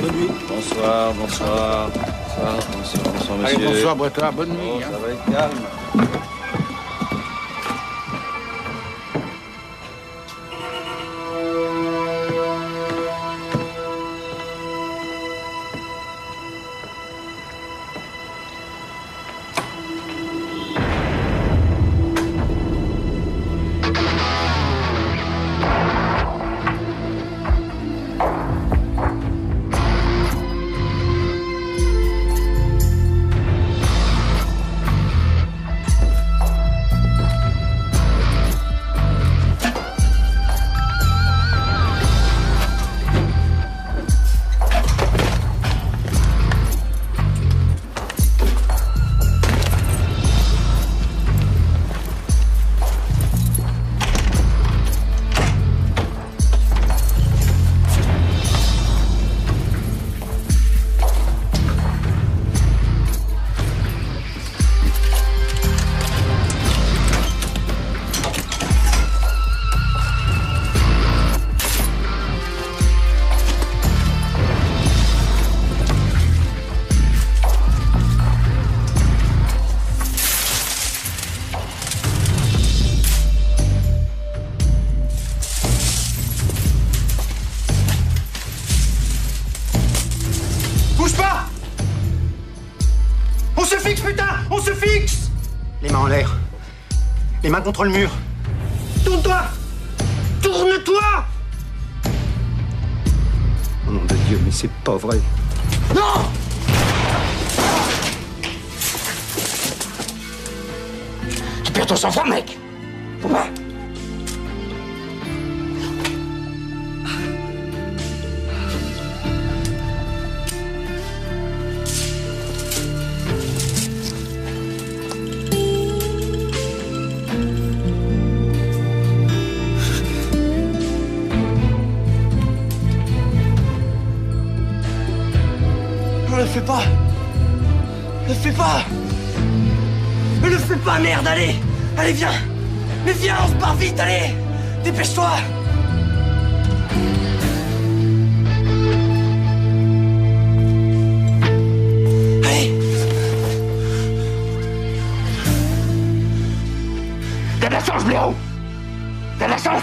Bonne nuit. Bonsoir, bonsoir. Bonsoir, bonsoir, bonsoir, Allez, monsieur. bonsoir, Bretard. Bonne nuit. Oh, hein. ça va être calme. Contre le mur. Tourne-toi Tourne-toi Au nom de Dieu, mais c'est pas vrai. Non Tu perds ton sang-froid, mec Allez, viens. Mais viens, on se barre vite, allez. Dépêche-toi. Allez. T'as de la chance, blaireau. T'as de la chance.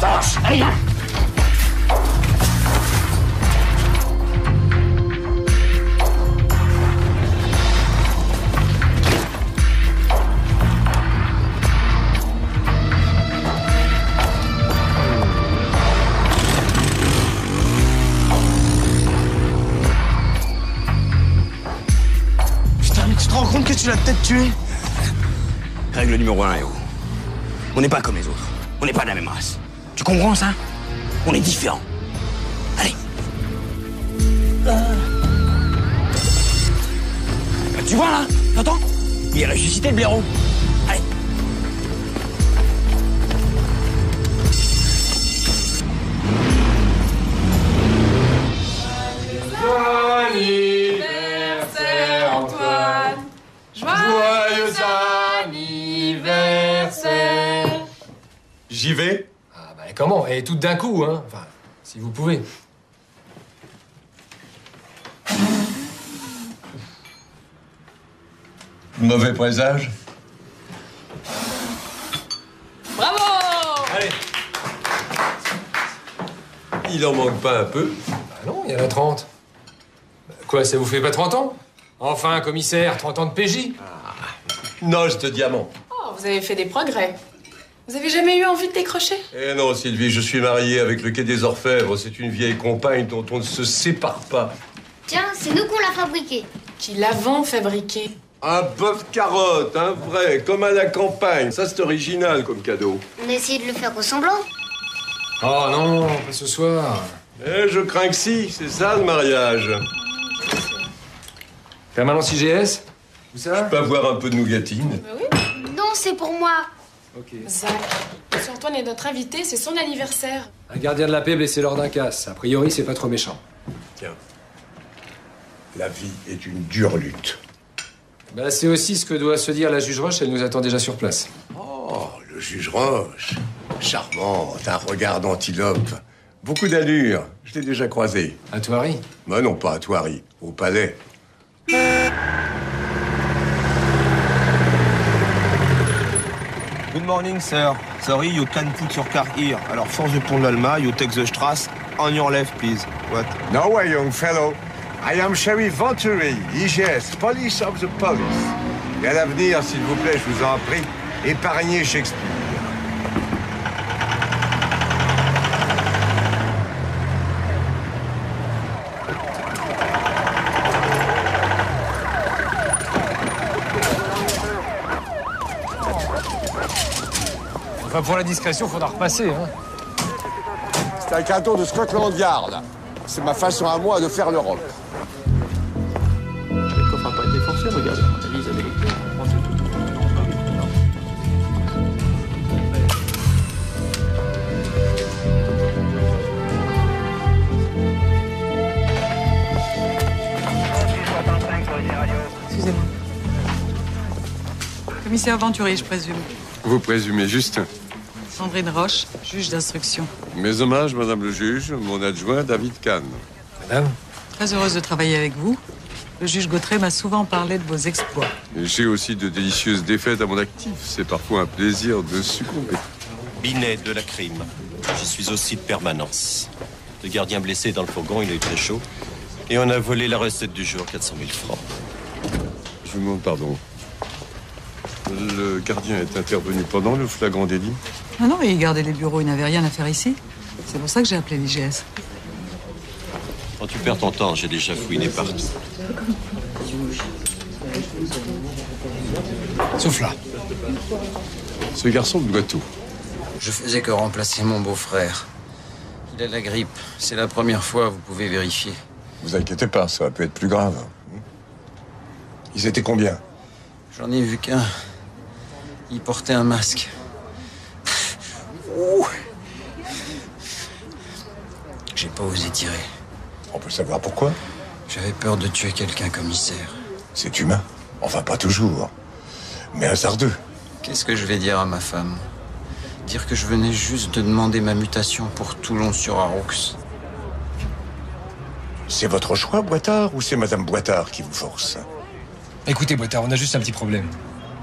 Chance Allez, viens Règle numéro un, Héo. On n'est pas comme les autres. On n'est pas de la même race. Tu comprends ça? On est différents. Allez. Bah, tu vois là? T'entends Il est ressuscité le blaireau. Allez. anniversaire, J'y vais. Ah bah comment? Et tout d'un coup, hein. Enfin, si vous pouvez. Mauvais présage. Bravo! Allez. Il en manque pas un peu. Bah non, il y en a 30. Bah, Quoi, ça vous fait pas 30 ans? Enfin, commissaire, 30 ans de PJ Noce de diamant. Oh, vous avez fait des progrès. Vous avez jamais eu envie de décrocher? Eh non, Sylvie, je suis marié avec le quai des Orfèvres. C'est une vieille compagne dont on ne se sépare pas. Tiens, c'est nous qu'on l'a fabriqué. Qui l'avons fabriqué Un bœuf carotte, un vrai, comme à la campagne. Ça, c'est original comme cadeau. On a essayé de le faire ressemblant. Oh non, pas ce soir. Eh, je crains que si, c'est ça le mariage. Permanence IGS Où ça? Je peux avoir un peu de nougatine Bah oui. Non, c'est pour moi. Ok. Zach, Monsieur Antoine est notre invité, c'est son anniversaire. Un gardien de la paix blessé lors d'un casse. A priori, c'est pas trop méchant. Tiens. La vie est une dure lutte. Bah, c'est aussi ce que doit se dire la juge Roche, elle nous attend déjà sur place. Oh, le juge Roche. Charmante, un regard d'antilope. Beaucoup d'allure. Je l'ai déjà croisé. À Thoiry? Bah non, pas à Thoiry, au palais. Good morning, sir. Sorry, you can put your car here. Alors, force de pont de l'Alma, you take the Strasse on your left, please. What? No way, young fellow. I am Sheriff Venturi, IGS, Police of the Police. Et à l'avenir, s'il vous plaît, je vous en prie, épargnez Shakespeare. Enfin, pour la discrétion, faudra repasser, hein. C'est un cadeau de Scotland Yard. C'est ma façon à moi de faire l'Europe. Le coffre n'a pas été forcé, regardez. Les clés. Excusez-moi. Commissaire Venturi, je présume. Vous présumez juste. Sandrine Roche, juge d'instruction. Mes hommages, Madame le juge, mon adjoint David Kahn. Madame Très heureuse de travailler avec vous. Le juge Gautret m'a souvent parlé de vos exploits. J'ai aussi de délicieuses défaites à mon actif. C'est parfois un plaisir de succomber. Binet de la crime. Je suis aussi de permanence. Le gardien blessé dans le fourgon, il est très chaud. Et on a volé la recette du jour, 400 000 francs. Je vous demande pardon. Le gardien est intervenu pendant le flagrant délit. Ah non, il gardait les bureaux, il n'avait rien à faire ici. C'est pour ça que j'ai appelé l'IGS. Quand tu perds ton temps, j'ai déjà fouiné partout. Sauf là. Ce garçon me doit tout. Je faisais que remplacer mon beau-frère. Il a la grippe. C'est la première fois, vous pouvez vérifier. Vous inquiétez pas, ça peut être plus grave. Ils étaient combien? J'en ai vu qu'un. Il portait un masque. Ouh. J'ai pas osé tirer. On peut savoir pourquoi? J'avais peur de tuer quelqu'un, commissaire. C'est humain. Enfin, pas toujours. Mais hasardeux. Qu'est-ce que je vais dire à ma femme? Dire que je venais juste de demander ma mutation pour Toulon sur Aroux. C'est votre choix, Boitard, ou c'est Madame Boitard qui vous force? Écoutez, Boitard, on a juste un petit problème.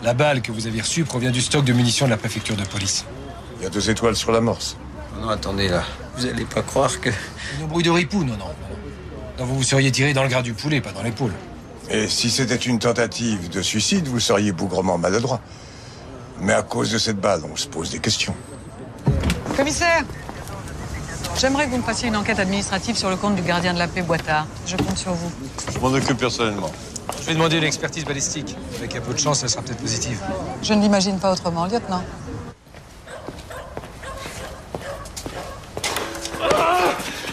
La balle que vous avez reçue provient du stock de munitions de la préfecture de police. Il y a deux étoiles sur l'amorce. Non, non, attendez là. Vous allez pas croire que. Une brouille de ripou, non, non. non. Non, vous vous seriez tiré dans le gras du poulet, pas dans l'épaule. Et si c'était une tentative de suicide, vous seriez bougrement maladroit. Mais à cause de cette balle, on se pose des questions. Commissaire J'aimerais que vous me fassiez une enquête administrative sur le compte du gardien de la paix Boitard. Je compte sur vous. Je m'en occupe personnellement. Je vais demander une expertise balistique. Avec un peu de chance, elle sera peut-être positive. Je ne l'imagine pas autrement, lieutenant.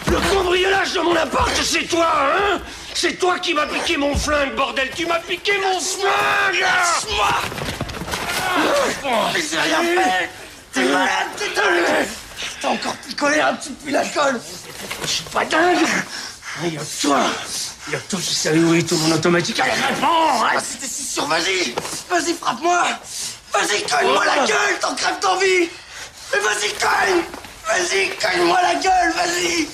Le cambriolage de mon appart, c'est toi, hein? C'est toi qui m'as piqué mon flingue, bordel. Tu m'as piqué mon flingue! Laisse-moi! Mais j'ai rien fait. T'es malade, t'es dingue T'as encore picolé un petit peu la colle. Je suis pas dingue. Il y a toi Il y a savais où est tout mon automatique Allez, réponds hein Si t'es si sûr, vas-y Vas-y, frappe-moi Vas-y, cogne-moi la gueule T'en crèves d'envie Mais vas-y, cogne Vas-y, cogne-moi la gueule, vas-y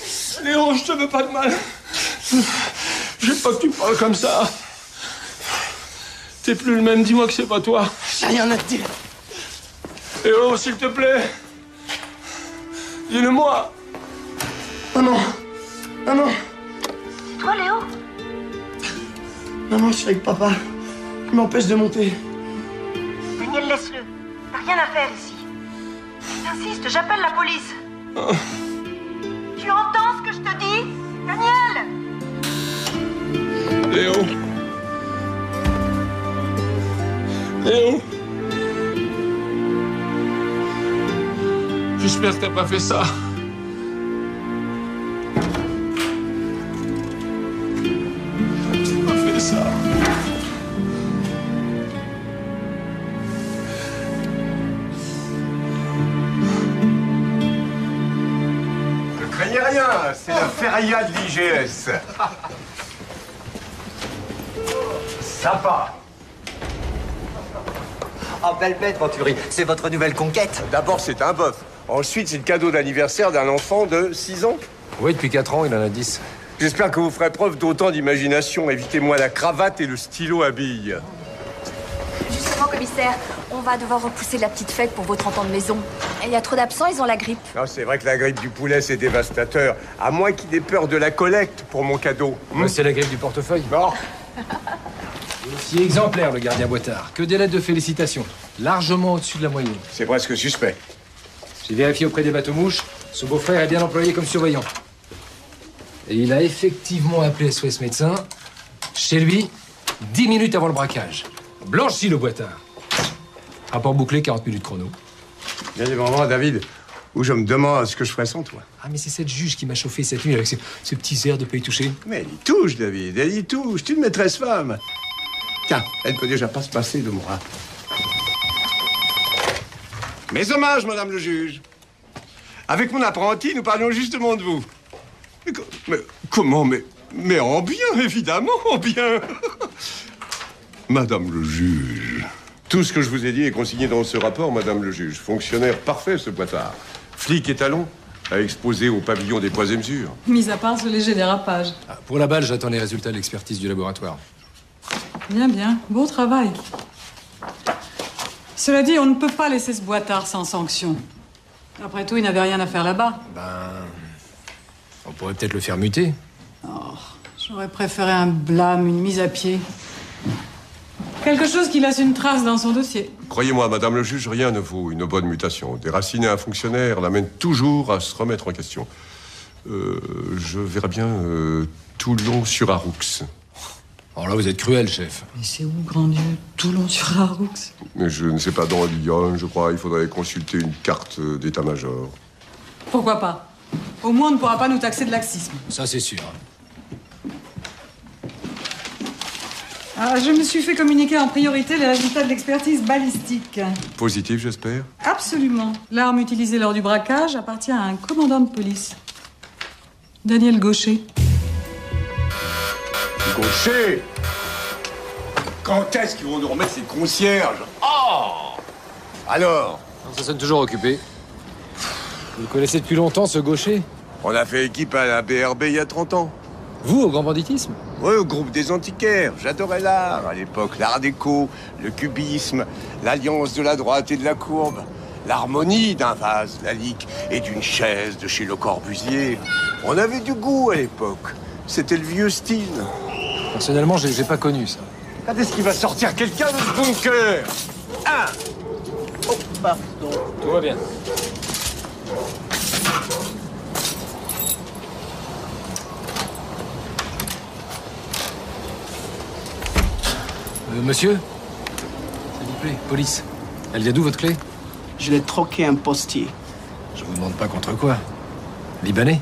Léon, je te veux pas de mal. Je veux pas que tu parles comme ça. T'es plus le même, dis-moi que c'est pas toi. J'ai rien à te dire. Léo, s'il te plaît. Dis-le-moi. Oh non. Oh non. Toi, Léo? Maman, je suis avec papa. Il m'empêche de monter. Daniel, laisse-le. T'as rien à faire ici. J'insiste, j'appelle la police. Tu entends ce que je te dis Daniel? Léo. Léo. J'espère que t'as pas fait ça. Ça. Ne craignez rien, c'est la feria de l'IGS. Sympa. Ah, belle bête, Venturi. C'est votre nouvelle conquête. D'abord, c'est un bœuf. Ensuite, c'est le cadeau d'anniversaire d'un enfant de 6 ans. Oui, depuis 4 ans, il en a 10. J'espère que vous ferez preuve d'autant d'imagination. Évitez-moi la cravate et le stylo à billes. Justement, commissaire, on va devoir repousser la petite fête pour vos 30 ans de maison. Il y a trop d'absents, ils ont la grippe. Non, c'est vrai que la grippe du poulet, c'est dévastateur. À moins qu'il ait peur de la collecte pour mon cadeau. Moi, c'est la grippe du portefeuille. Bon. Aussi exemplaire, le gardien Boitard. Que des lettres de félicitations. Largement au-dessus de la moyenne. C'est presque suspect. J'ai vérifié auprès des bateaux-mouches. Son beau-frère est bien employé comme surveillant. Et il a effectivement appelé SOS médecin chez lui dix minutes avant le braquage. Blanchi le Boitard. Rapport bouclé, 40 minutes chrono. Il y a des moments, David, où je me demande ce que je ferais sans toi. Ah, mais c'est cette juge qui m'a chauffé cette nuit avec ses, ses petits airs de pas y toucher. Mais elle y touche, David, elle y touche. Tu es une maîtresse femme. Tiens, elle peut déjà pas se passer de moi. Mes hommages, madame le juge. Avec mon apprenti, nous parlions justement de vous. Mais, co- mais comment mais, mais en bien, évidemment, en bien. madame le juge. Tout ce que je vous ai dit est consigné dans ce rapport, madame le juge. Fonctionnaire parfait, ce boitard. Flic et talon à exposer au pavillon des poids et mesures. Mis à part ce léger dérapage. Ah, pour la balle, j'attends les résultats de l'expertise du laboratoire. Bien, bien. Beau travail. Cela dit, on ne peut pas laisser ce boitard sans sanction. Après tout, il n'avait rien à faire là-bas. Ben. On pourrait peut-être le faire muter. J'aurais préféré un blâme, une mise à pied. Quelque chose qui laisse une trace dans son dossier. Croyez-moi, madame le juge, rien ne vaut une bonne mutation. Déraciner un fonctionnaire l'amène toujours à se remettre en question. Euh, je verrai bien euh, Toulon sur Aroux. Alors là, vous êtes cruel, chef. Mais c'est où, grand Dieu Toulon sur Aroux? Mais je ne sais pas dans Lyon, je crois. Il faudrait consulter une carte d'état-major. Pourquoi pas? Au moins, on ne pourra pas nous taxer de laxisme. Ça, c'est sûr. Ah, je me suis fait communiquer en priorité les résultats de l'expertise balistique. Positif, j'espère Absolument. L'arme utilisée lors du braquage appartient à un commandant de police. Daniel Gaucher. Gaucher Quand est-ce qu'ils vont nous remettre ces concierges? Oh Alors? Ça sonne toujours occupé. Vous le connaissez depuis longtemps, ce gaucher On a fait équipe à la BRB il y a 30 ans. Vous, au grand banditisme Oui, au groupe des antiquaires. J'adorais l'art à l'époque. L'art déco, le cubisme, l'alliance de la droite et de la courbe, l'harmonie d'un vase, la lique et d'une chaise de chez Le Corbusier. On avait du goût à l'époque. C'était le vieux style. Personnellement, j'ai j'ai pas connu ça. Quand est-ce qu'il va sortir quelqu'un de ce bunker Un Oh, pardon. Tout va bien. Euh, monsieur S'il vous plaît, police. Elle vient d'où votre clé? Je l'ai troqué un postier. Je vous demande pas contre quoi? Libanais?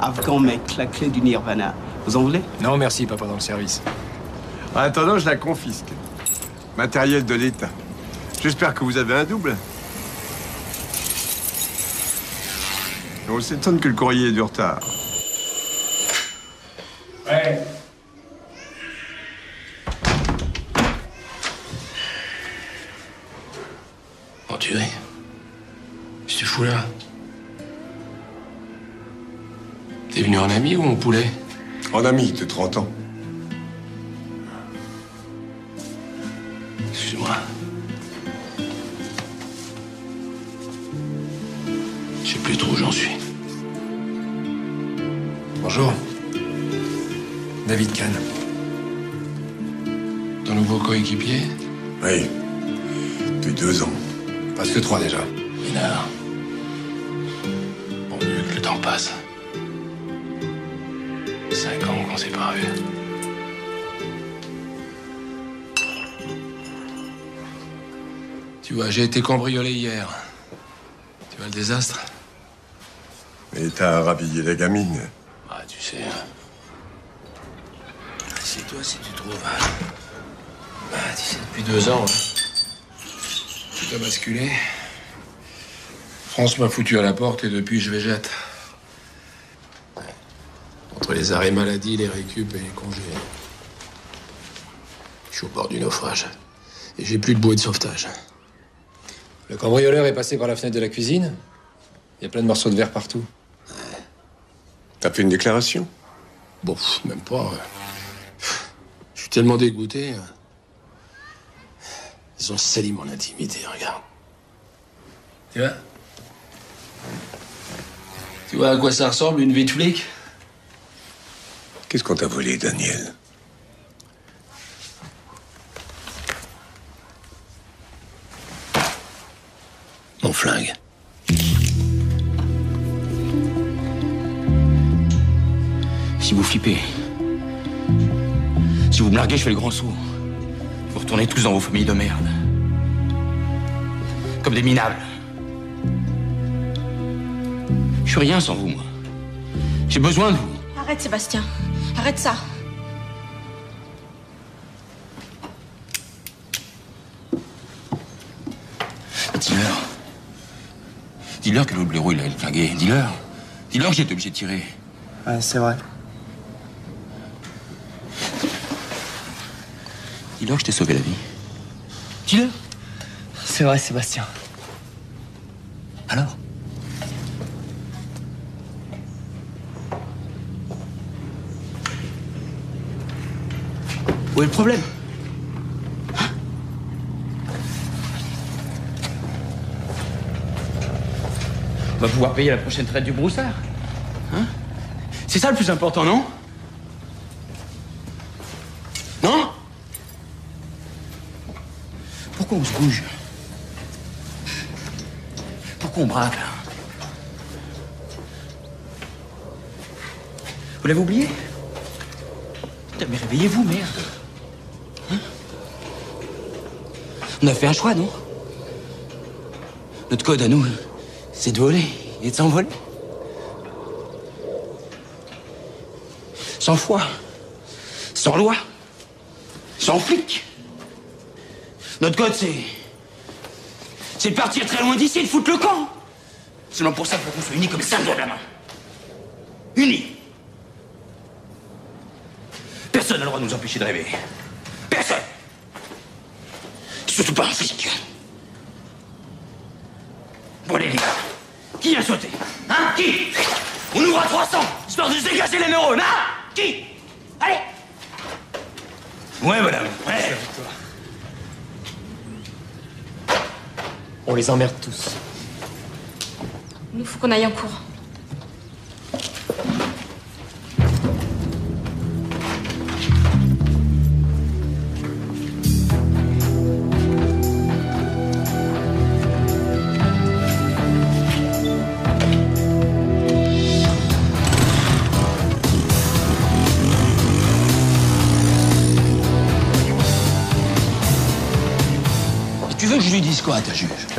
Afghan mec, la clé du Nirvana. Vous en voulez? Non, merci, pas pendant le service. En attendant, je la confisque. Matériel de l'État. J'espère que vous avez un double. On s'étonne que le courrier ait du retard. Ouais. Enturé. Qu'est-ce que tu fous là? T'es venu en ami ou en poulet? En ami de 30 ans. Plus trop où j'en suis. Bonjour. David Kahn. Ton nouveau coéquipier? Oui. Depuis deux ans. Presque trois déjà. Minard. Bon mieux que le temps passe. Cinq ans qu'on s'est pas revus. Tu vois, j'ai été cambriolé hier. Tu vois le désastre? Et t'as rhabillé la gamine. Ah, tu sais. C'est toi si tu trouves. Ah, tu sais, depuis deux ans, hein. tout a basculé. France m'a foutu à la porte et depuis, je végète. Entre les arrêts maladie, les récup et les congés. Je suis au bord du naufrage. Et j'ai plus de bouée de sauvetage. Le cambrioleur est passé par la fenêtre de la cuisine. Il y a plein de morceaux de verre partout. T'as fait une déclaration Bon, même pas. Je suis tellement dégoûté. Ils ont sali mon intimité, regarde. Tu vois Tu vois à quoi ça ressemble, une vie de flic Qu'est-ce qu'on t'a volé, Daniel Mon flingue. Vous flippez, si vous me larguez, je fais le grand saut. Vous retournez tous dans vos familles de merde. Comme des minables. Je suis rien sans vous, moi. J'ai besoin de vous. Arrête, Sébastien. Arrête ça. Dis-leur. Dis-leur que le blaireau, il a le flingué. Dis-leur. Dis-leur que j'ai été obligé de tirer. Ouais, c'est vrai. Dis-leur je t'ai sauvé la vie. Dis-leur. C'est vrai, Sébastien. Alors Où est le problème? On va pouvoir payer la prochaine traite du broussard. Hein? C'est ça le plus important, Non? Pourquoi on se bouge Pourquoi on braque, Vous l'avez oublié Putain, mais réveillez-vous, merde Hein On a fait un choix, non Notre code à nous, c'est de voler et de s'envoler. Sans foi, sans loi, sans flic. Notre code, c'est. C'est de partir très loin d'ici et de foutre le camp. Seulement pour ça, il faut qu'on soit unis comme ça, doigts de la main. Unis. Personne n'a le droit de nous empêcher de rêver. Personne. Surtout pas un flic. Bon, les gars. Qui vient sauter? Hein? Qui? On ouvre à 300, histoire de se dégager les neurones, hein? Qui? Allez Ouais, madame, ouais. On les emmerde tous. Nous, faut qu'on aille en cours.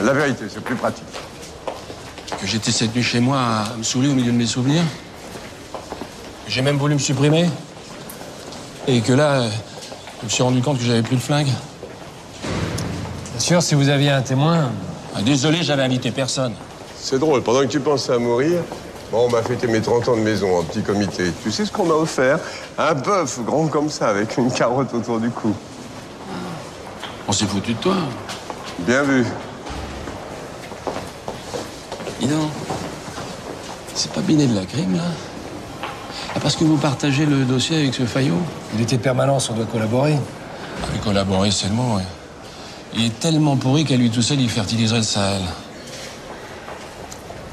La vérité, c'est plus pratique. Que j'étais cette nuit chez moi à me saouler au milieu de mes souvenirs J'ai même voulu me supprimer Et que là, je me suis rendu compte que j'avais plus de flingue Bien sûr, si vous aviez un témoin. Ah, Désolé, j'avais invité personne. C'est drôle, pendant que tu pensais à mourir, bon, on m'a fêté mes 30 ans de maison en petit comité. Tu sais ce qu'on m'a offert? Un bœuf grand comme ça, avec une carotte autour du cou. On s'est foutu de toi. Bien vu. Dis donc, c'est pas Binet de la crime, là Ah, parce que vous partagez le dossier avec ce Fayot Il était de permanence, on doit collaborer. Avec collaborer, c'est le mot, ouais. Il est tellement pourri qu'à lui tout seul, il fertiliserait le Sahel.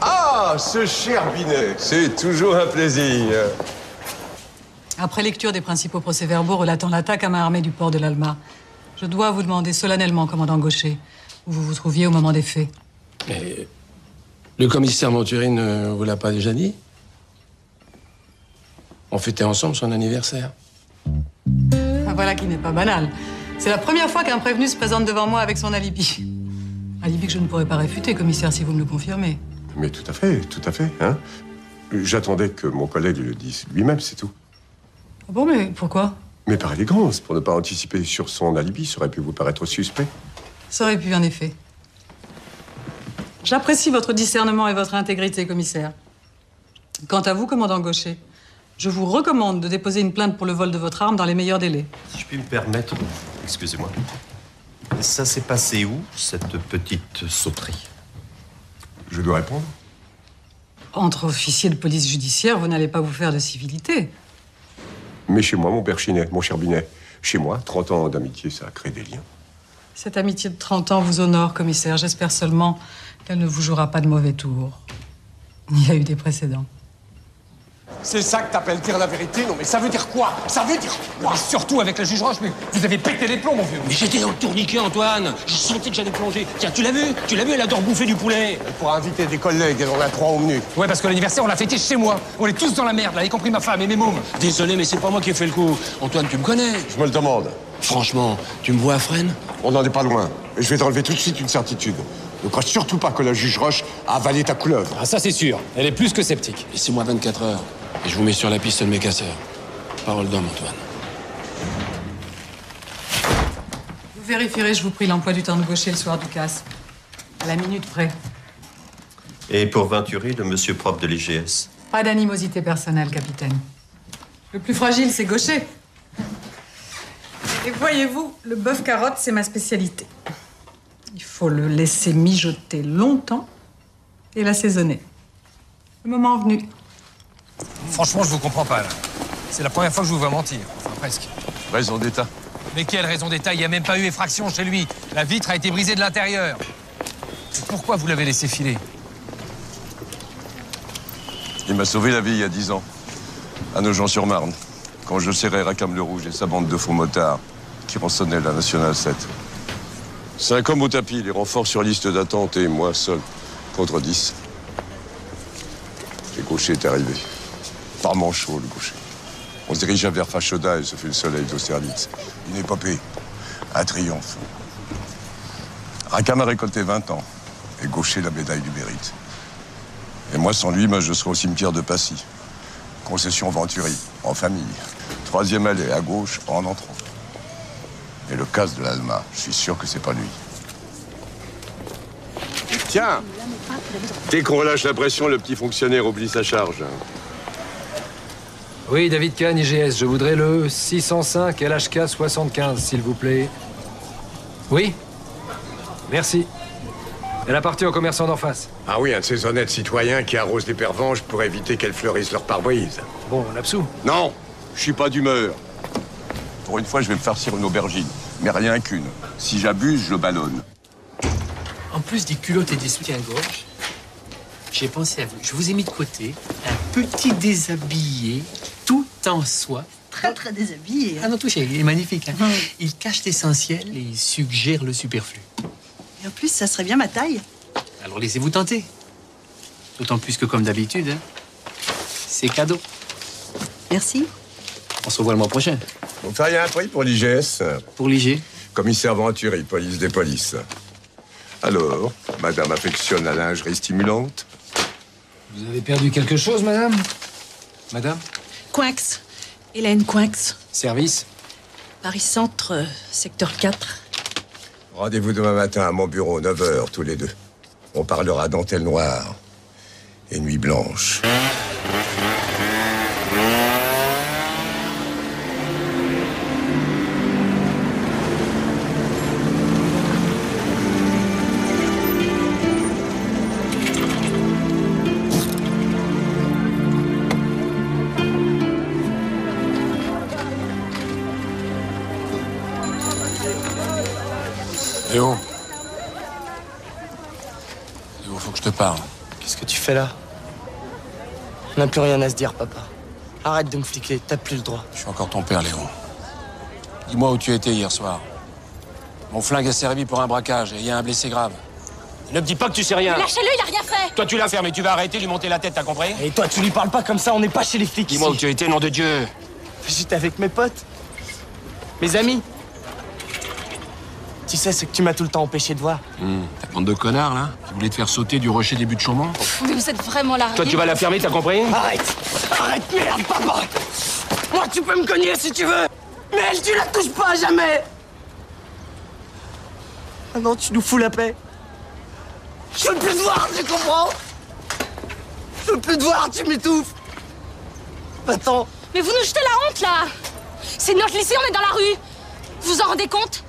Ah, ce cher Binet, c'est toujours un plaisir. Après lecture des principaux procès-verbaux relatant l'attaque à main armée du port de l'Alma, je dois vous demander solennellement, commandant Gaucher, où vous vous trouviez au moment des faits. Mais le commissaire Monturin ne vous l'a pas déjà dit On fêtait ensemble son anniversaire. Ah, Voilà qui n'est pas banal. C'est la première fois qu'un prévenu se présente devant moi avec son alibi. Alibi que je ne pourrais pas réfuter, commissaire, si vous me le confirmez. Mais tout à fait, tout à fait. Hein J'attendais que mon collègue le dise lui-même, c'est tout. Ah Bon, mais pourquoi? Mais par élégance, pour ne pas anticiper sur son alibi, ça aurait pu vous paraître suspect. Ça aurait pu, en effet. J'apprécie votre discernement et votre intégrité, commissaire. Quant à vous, commandant Gaucher, je vous recommande de déposer une plainte pour le vol de votre arme dans les meilleurs délais. Si je puis me permettre, excusez-moi. Ça s'est passé où, cette petite sauterie? Je dois répondre Entre officiers de police judiciaire, vous n'allez pas vous faire de civilité. Mais chez moi, mon père Chinet, mon cher Binet. Chez moi, 30 ans d'amitié, ça a créé des liens. Cette amitié de 30 ans vous honore, commissaire. J'espère seulement qu'elle ne vous jouera pas de mauvais tours. Il y a eu des précédents. C'est ça que t'appelles dire la vérité Non mais ça veut dire quoi? Ça veut dire quoi? Surtout avec la juge Roche, mais vous avez pété les plombs, mon vieux Mais j'étais dans le tourniquet, Antoine. Je sentais que j'allais plonger. Tiens, tu l'as vu? Tu l'as vu, elle adore bouffer du poulet. Pour inviter des collègues, elle en a trois au menu. Ouais, parce que l'anniversaire, on l'a fêté chez moi. On est tous dans la merde, là, y compris ma femme et mes mômes. Désolé, mais c'est pas moi qui ai fait le coup. Antoine, tu me connais? Je me le demande. Franchement, tu me vois à Fresnes On n'en est pas loin. Et je vais t'enlever tout de suite une certitude. Ne crois surtout pas que la juge Roche a avalé ta couleuvre. Ah, ça c'est sûr. Elle est plus que sceptique. Laissez-moi 24 heures. Et je vous mets sur la piste de mes casseurs. Parole d'homme, Antoine. Vous vérifierez, je vous prie, l'emploi du temps de gaucher le soir du casse. À la minute près. Et pour Venturi, le monsieur propre de l'IGS Pas d'animosité personnelle, capitaine. Le plus fragile, c'est gaucher. Et voyez-vous, le bœuf carotte, c'est ma spécialité. Il faut le laisser mijoter longtemps et l'assaisonner. Le moment venu. Franchement, je vous comprends pas, là. C'est la première fois que je vous vois mentir. Enfin, presque. Raison d'État. Mais quelle raison d'état? Il n'y a même pas eu effraction chez lui. La vitre a été brisée de l'intérieur. Pourquoi vous l'avez laissé filer? Il m'a sauvé la vie il y a dix ans, à Nogent-sur-Marne, quand je serrais Racam le Rouge et sa bande de faux motards qui rançonnaient la Nationale 7. Cinq hommes au tapis, les renforts sur liste d'attente et moi seul contre dix. Et Gaucher est arrivé. Par manchot, le Gaucher. On se dirigea vers Fachoda et ce fut le soleil d'Austerlitz. Une épopée, un triomphe. Racam a récolté 20 ans et Gaucher la médaille du mérite. Et moi, sans lui, je serai au cimetière de Passy. Concession Venturi, en famille. Troisième allée, à gauche, en entrant. Et le casse de l'Alma, je suis sûr que c'est pas lui. Tiens Dès qu'on relâche la pression, le petit fonctionnaire oublie sa charge. Oui, David Kahn, IGS. Je voudrais le 605 LHK 75, s'il vous plaît. Oui Merci. Elle appartient au commerçant d'en face. Ah oui, un de ces honnêtes citoyens qui arrosent les pervenches pour éviter qu'elles fleurissent leur pare-brise. Bon, on absous. Non, je suis pas d'humeur. Pour une fois, je vais me farcir une aubergine. Mais rien qu'une. Si j'abuse, je ballonne. En plus des culottes et des soutiens-gorge, j'ai pensé à vous. Je vous ai mis de côté un petit déshabillé en soie. Très très déshabillé. Ah non, touché, il est magnifique. hein. Il cache l'essentiel et il suggère le superflu. Et en plus, ça serait bien ma taille. Alors laissez-vous tenter. D'autant plus que, comme d'habitude, hein, c'est cadeau. Merci. On se revoit le mois prochain. Vous feriez un prix pour l'IGS Pour l'IG Commissaire Venturi, police des polices. Alors, madame affectionne la lingerie stimulante Vous avez perdu quelque chose, madame? Madame? Coinx. Hélène Coinx. Service Paris Centre, euh, secteur 4. Rendez-vous demain matin à mon bureau, 9h, tous les deux. On parlera dentelle noire et nuit blanche. Fais là On n'a plus rien à se dire, papa. Arrête de me fliquer, t'as plus le droit. Je suis encore ton père, Léo. Dis-moi où tu étais hier soir. Mon flingue a servi pour un braquage et il y a un blessé grave. Ne me dis pas que tu sais rien. Lâchez-le, il a rien fait Toi, tu l'as fermé, tu vas arrêter, lui monter la tête, t'as compris? Et toi, tu lui parles pas comme ça, on n'est pas chez les flics Dis-moi où tu étais, nom de Dieu. J'étais avec mes potes. Mes amis. Tu sais ce que tu m'as tout le temps empêché de voir. Hum, Ta bande de connards, là, qui voulait te faire sauter du rocher des buts de Chaumont Mais vous êtes vraiment largué. Toi, tu vas la fermer, t'as compris Arrête Arrête, merde, papa. Moi, tu peux me cogner si tu veux. Mais elle, tu la touches pas, jamais. Ah non, tu nous fous la paix. Je veux plus te voir, tu comprends Je veux plus te voir, tu m'étouffes. Attends, Mais vous nous jetez la honte, là. C'est notre lycée, on est dans la rue. Vous vous en rendez compte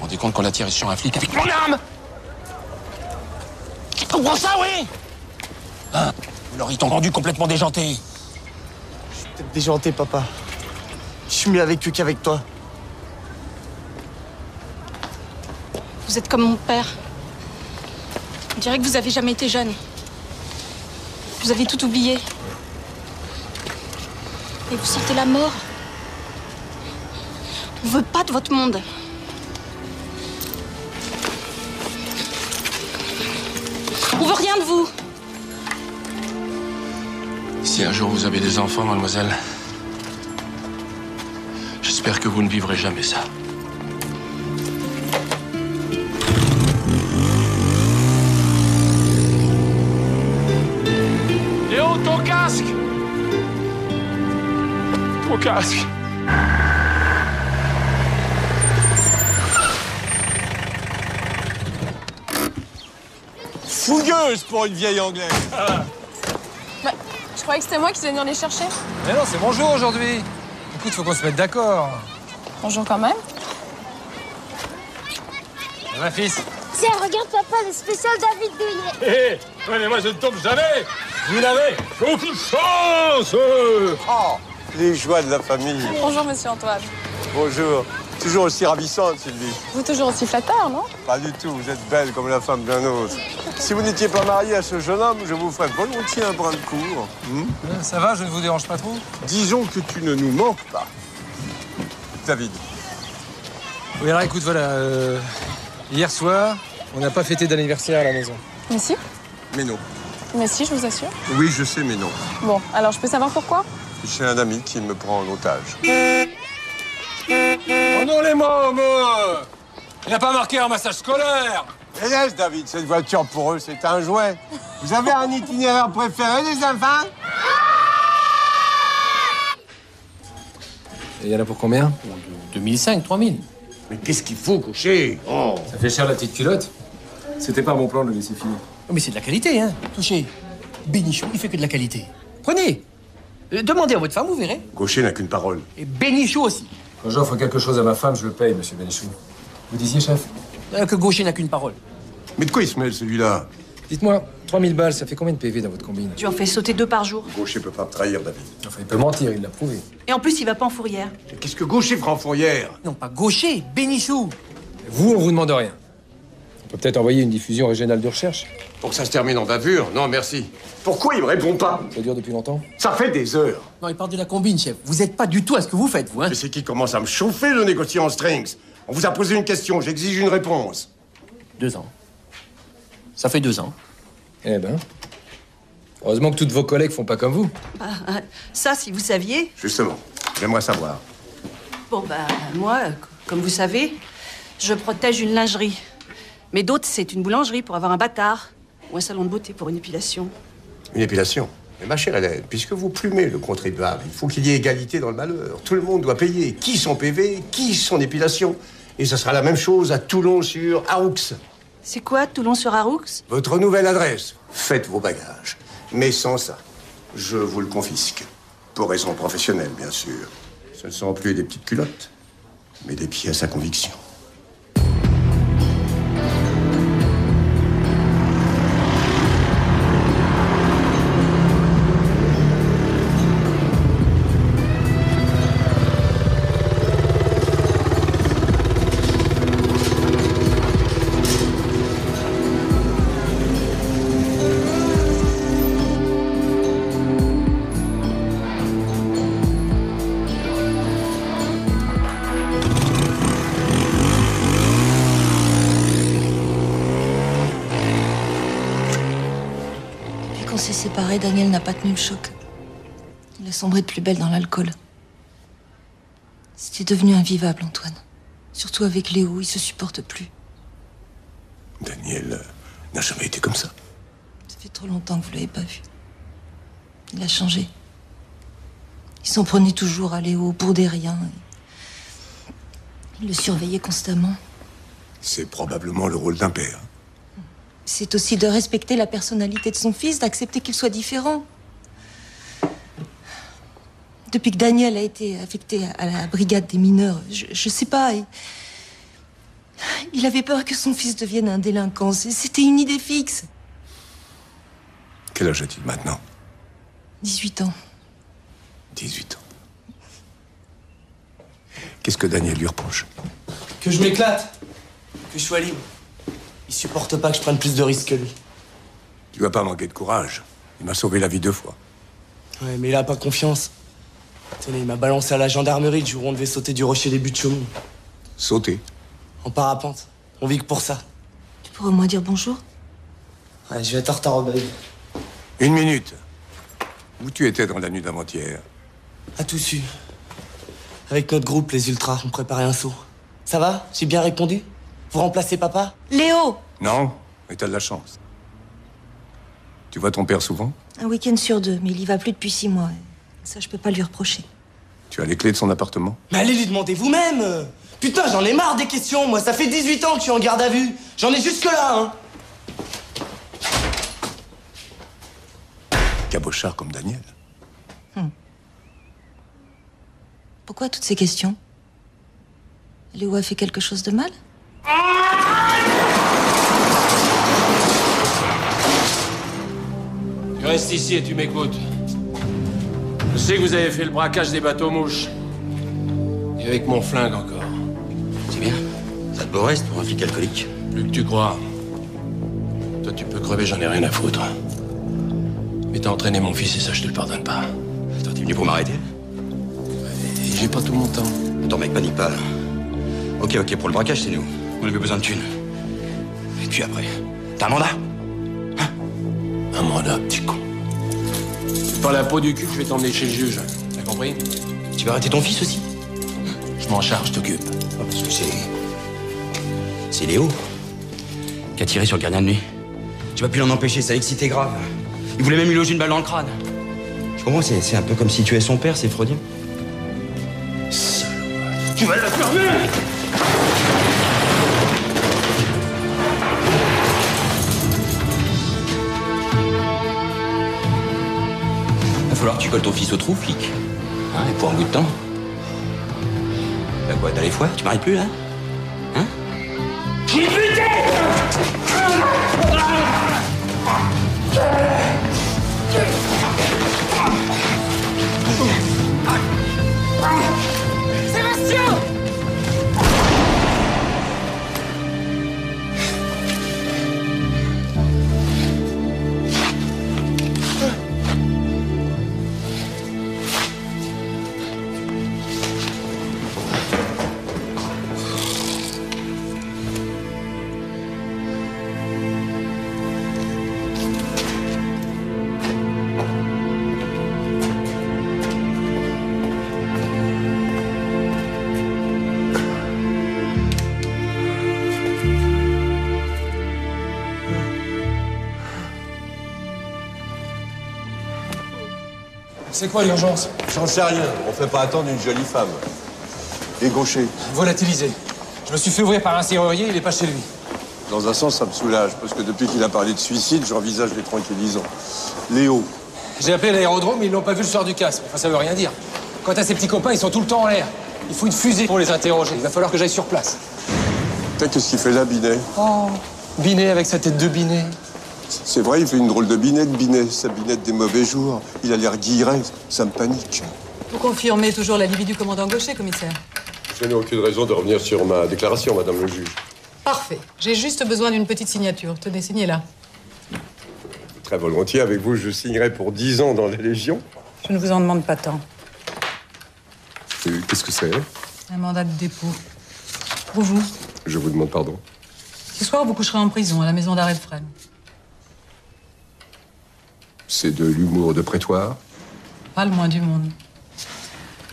rendez compte qu'on a tiré sur un flic avec Mon arme Tu comprends ça, oui? Hein? Vous leur t'ont rendu complètement déjanté. Peut-être déjanté, papa. Je suis mieux avec eux qu'avec toi. Vous êtes comme mon père. On dirait que vous avez jamais été jeune. Vous avez tout oublié. Et vous sentez la mort. On veut pas de votre monde. On veut rien de vous. Si un jour vous avez des enfants, mademoiselle, j'espère que vous ne vivrez jamais ça. Léo, ton casque Ton casque Fougueuse pour une vieille anglaise. Bah, je croyais que c'était moi qui devais venir les chercher. Mais non, c'est bonjour aujourd'hui. Écoute, faut qu'on se mette d'accord. Bonjour quand même. Va, fils Tiens, regarde papa, le spécial David Douillet. Hé hé, Ouais, mais moi je ne tombe jamais Vous n'avez aucune chance Oh, les joies de la famille. Bonjour monsieur Antoine. Bonjour. Toujours aussi ravissante, Sylvie. Vous toujours aussi flatteur, non? Pas du tout, vous êtes belle comme la femme d'un autre. Si vous n'étiez pas mariée à ce jeune homme, je vous ferais volontiers un brin de cour. Hmm Euh, Ça va, je ne vous dérange pas trop? Disons que tu ne nous manques pas. David. Oui, alors écoute, voilà. euh, hier soir, on n'a pas fêté d'anniversaire à la maison. Mais si. Mais non. Mais si, je vous assure. Oui, je sais, mais non. Bon, alors je peux savoir pourquoi? J'ai un ami qui me prend en otage. Oh non, les mômes Il n'a pas marqué un massage scolaire Et laisse, David, cette voiture pour eux, c'est un jouet. Vous avez un itinéraire préféré, les enfants? Et il y en a pour combien? 2005, 3000. Mais qu'est-ce qu'il faut, cocher? Oh Ça fait cher la petite culotte C'était pas mon plan de le laisser filer. Oh, mais c'est de la qualité, hein. Touchez. Bénichou, il fait que de la qualité. Prenez. Euh, Demandez à votre femme, vous verrez. Gaucher n'a qu'une parole. Et Bénichou aussi. Quand j'offre quelque chose à ma femme, je le paye, monsieur Benichou. Vous disiez, chef Euh, que Gaucher n'a qu'une parole. Mais de quoi il se mêle, celui-là Dites-moi, 3000 balles, ça fait combien de PV dans votre combine Tu en fais sauter deux par jour. Gaucher peut pas me trahir, David. Enfin, il peut mentir, il l'a prouvé. Et en plus, il va pas en fourrière. Qu'est-ce que Gaucher fera en fourrière? Non, pas Gaucher, Bénichou. Vous, on vous demande rien. On peut peut-être envoyer une diffusion régionale de recherche. Pour que ça se termine en bavure Non, merci. Pourquoi il me répond pas? Ça dure depuis longtemps? Ça fait des heures. Non, il parle de la combine, chef. Vous n'êtes pas du tout à ce que vous faites, vous, hein. Mais c'est qui commence à me chauffer, le négocier en strings? On vous a posé une question, j'exige une réponse. Deux ans. Ça fait deux ans. Eh ben. Heureusement que toutes vos collègues font pas comme vous. Bah, euh, ça, si vous saviez. Justement, j'aimerais savoir. Bon, bah, moi, comme vous savez, je protège une lingerie. Mais d'autres, c'est une boulangerie pour avoir un bâtard. Ou un salon de beauté pour une épilation. Une épilation. Mais ma chère Hélène, puisque vous plumez le contribuable, il faut qu'il y ait égalité dans le malheur. Tout le monde doit payer. Qui son PV, qui son épilation. Et ce sera la même chose à Toulon sur Aroux. C'est quoi, Toulon sur Aroux? Votre nouvelle adresse. Faites vos bagages. Mais sans ça, je vous le confisque. Pour raison professionnelle, bien sûr. Ce ne sont plus des petites culottes, mais des pièces à conviction. Pas tenu le choc. Il a sombré de plus belle dans l'alcool. C'était devenu invivable, Antoine. Surtout avec Léo, il se supporte plus. Daniel euh, n'a jamais été comme ça. Ça fait trop longtemps que vous l'avez pas vu. Il a changé. Il s'en prenait toujours à Léo pour des riens. Il le surveillait constamment. C'est probablement le rôle d'un père. C'est aussi de respecter la personnalité de son fils, d'accepter qu'il soit différent. Depuis que Daniel a été affecté à la brigade des mineurs, je, je sais pas. Il, Il avait peur que son fils devienne un délinquant. C'était une idée fixe. Quel âge a-t-il maintenant? 18 ans. 18 ans. Qu'est-ce que Daniel lui reproche? Que je m'éclate. Que je sois libre. Il supporte pas que je prenne plus de risques que lui. Tu vas pas manquer de courage. Il m'a sauvé la vie deux fois. Ouais, mais il a pas confiance. Tenez, il m'a balancé à la gendarmerie le jour où on devait sauter du rocher des buts de Chaumont. Sauter En parapente. On vit que pour ça. Tu pourrais au moins dire bonjour Ouais, je vais être en retard au bail. Une minute. Où tu étais dans la nuit d'avant-hier? À tout su. Avec notre groupe, les Ultras, on préparait un saut. Ça va? J'ai bien répondu? Vous remplacez papa? Léo Non, mais t'as de la chance. Tu vois ton père souvent? Un week-end sur deux, mais il y va plus depuis six mois. Ça, je peux pas lui reprocher. Tu as les clés de son appartement? Mais allez lui demander vous-même Putain, j'en ai marre des questions, moi. Ça fait 18 ans que je suis en garde à vue. J'en ai jusque-là, hein. Cabochard comme Daniel. Pourquoi toutes ces questions? Léo a fait quelque chose de mal? Tu restes ici et tu m'écoutes. Je sais que vous avez fait le braquage des bateaux mouches. Et avec mon flingue encore. C'est bien. Ça te beau reste pour un flic alcoolique. Plus que tu crois. Toi, tu peux crever, j'en ai rien à foutre. Mais t'as entraîné mon fils et ça, je te le pardonne pas. Toi, t'es venu pour m'arrêter j'ai pas tout mon temps. Attends, mec, panique pas. Ok, ok, pour le braquage, c'est nous. On avait besoin de thunes. Et puis après, t'as un mandat Un mandat, petit con. C'est par la peau du cul que je vais t'emmener chez le juge. T'as compris? Tu vas arrêter ton fils aussi? Je m'en charge, je t'occupe. Ah, Parce que c'est. C'est Léo qui a tiré sur le gardien de nuit. Tu vas plus l'en empêcher, ça l'excitait grave. Il voulait même lui loger une balle dans le crâne. Tu comprends C'est c'est un peu comme si tu es son père, c'est freudien. Tu vas la fermer tu colles ton fils au trou, flic. Hein, et pour un bout de temps. Bah quoi, t'as les foies Tu m'arrêtes plus, là Hein Sébastien C'est quoi l'urgence? J'en sais rien. On fait pas attendre une jolie femme. Et gaucher? Volatilisé. Je me suis fait ouvrir par un serrurier, il est pas chez lui. Dans un sens, ça me soulage, parce que depuis qu'il a parlé de suicide, j'envisage les tranquillisants. Léo, J'ai appelé l'aérodrome, mais ils l'ont pas vu le soir du casse. Enfin, ça veut rien dire. Quant à ces petits copains, ils sont tout le temps en l'air. Il faut une fusée pour les interroger. Il va falloir que j'aille sur place. peut-être qu'est-ce qu'il fait là, Binet? Oh, Binet avec sa tête de Binet. C'est vrai, il fait une drôle de binette, Binet. Sa binette des mauvais jours. Il a l'air guilleret, ça me panique. Vous confirmez toujours la du commandant Gaucher, commissaire Je n'ai aucune raison de revenir sur ma déclaration, madame le juge. Parfait. J'ai juste besoin d'une petite signature. Tenez, signez là. Très volontiers, avec vous, je signerai pour 10 ans dans la Légion. Je ne vous en demande pas tant. Qu'est-ce que c'est? Un mandat de dépôt. Pour vous. Je vous demande pardon. Ce soir, vous coucherez en prison, à la maison d'arrêt de Fresnes. C'est de l'humour de prétoire. Pas le moins du monde.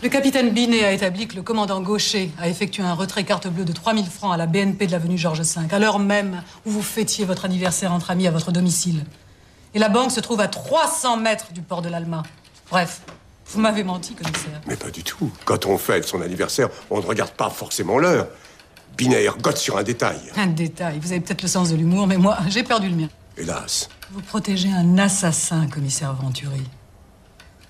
Le capitaine Binet a établi que le commandant Gaucher a effectué un retrait carte bleue de 3000 francs à la BNP de l'avenue Georges V, à l'heure même où vous fêtiez votre anniversaire entre amis à votre domicile. Et la banque se trouve à 300 mètres du port de l'Alma. Bref, vous m'avez menti, commissaire. Mais pas du tout. Quand on fête son anniversaire, on ne regarde pas forcément l'heure. Binet ergote sur un détail. Un détail. Vous avez peut-être le sens de l'humour, mais moi, j'ai perdu le mien. Hélas. Vous protégez un assassin, commissaire Venturi.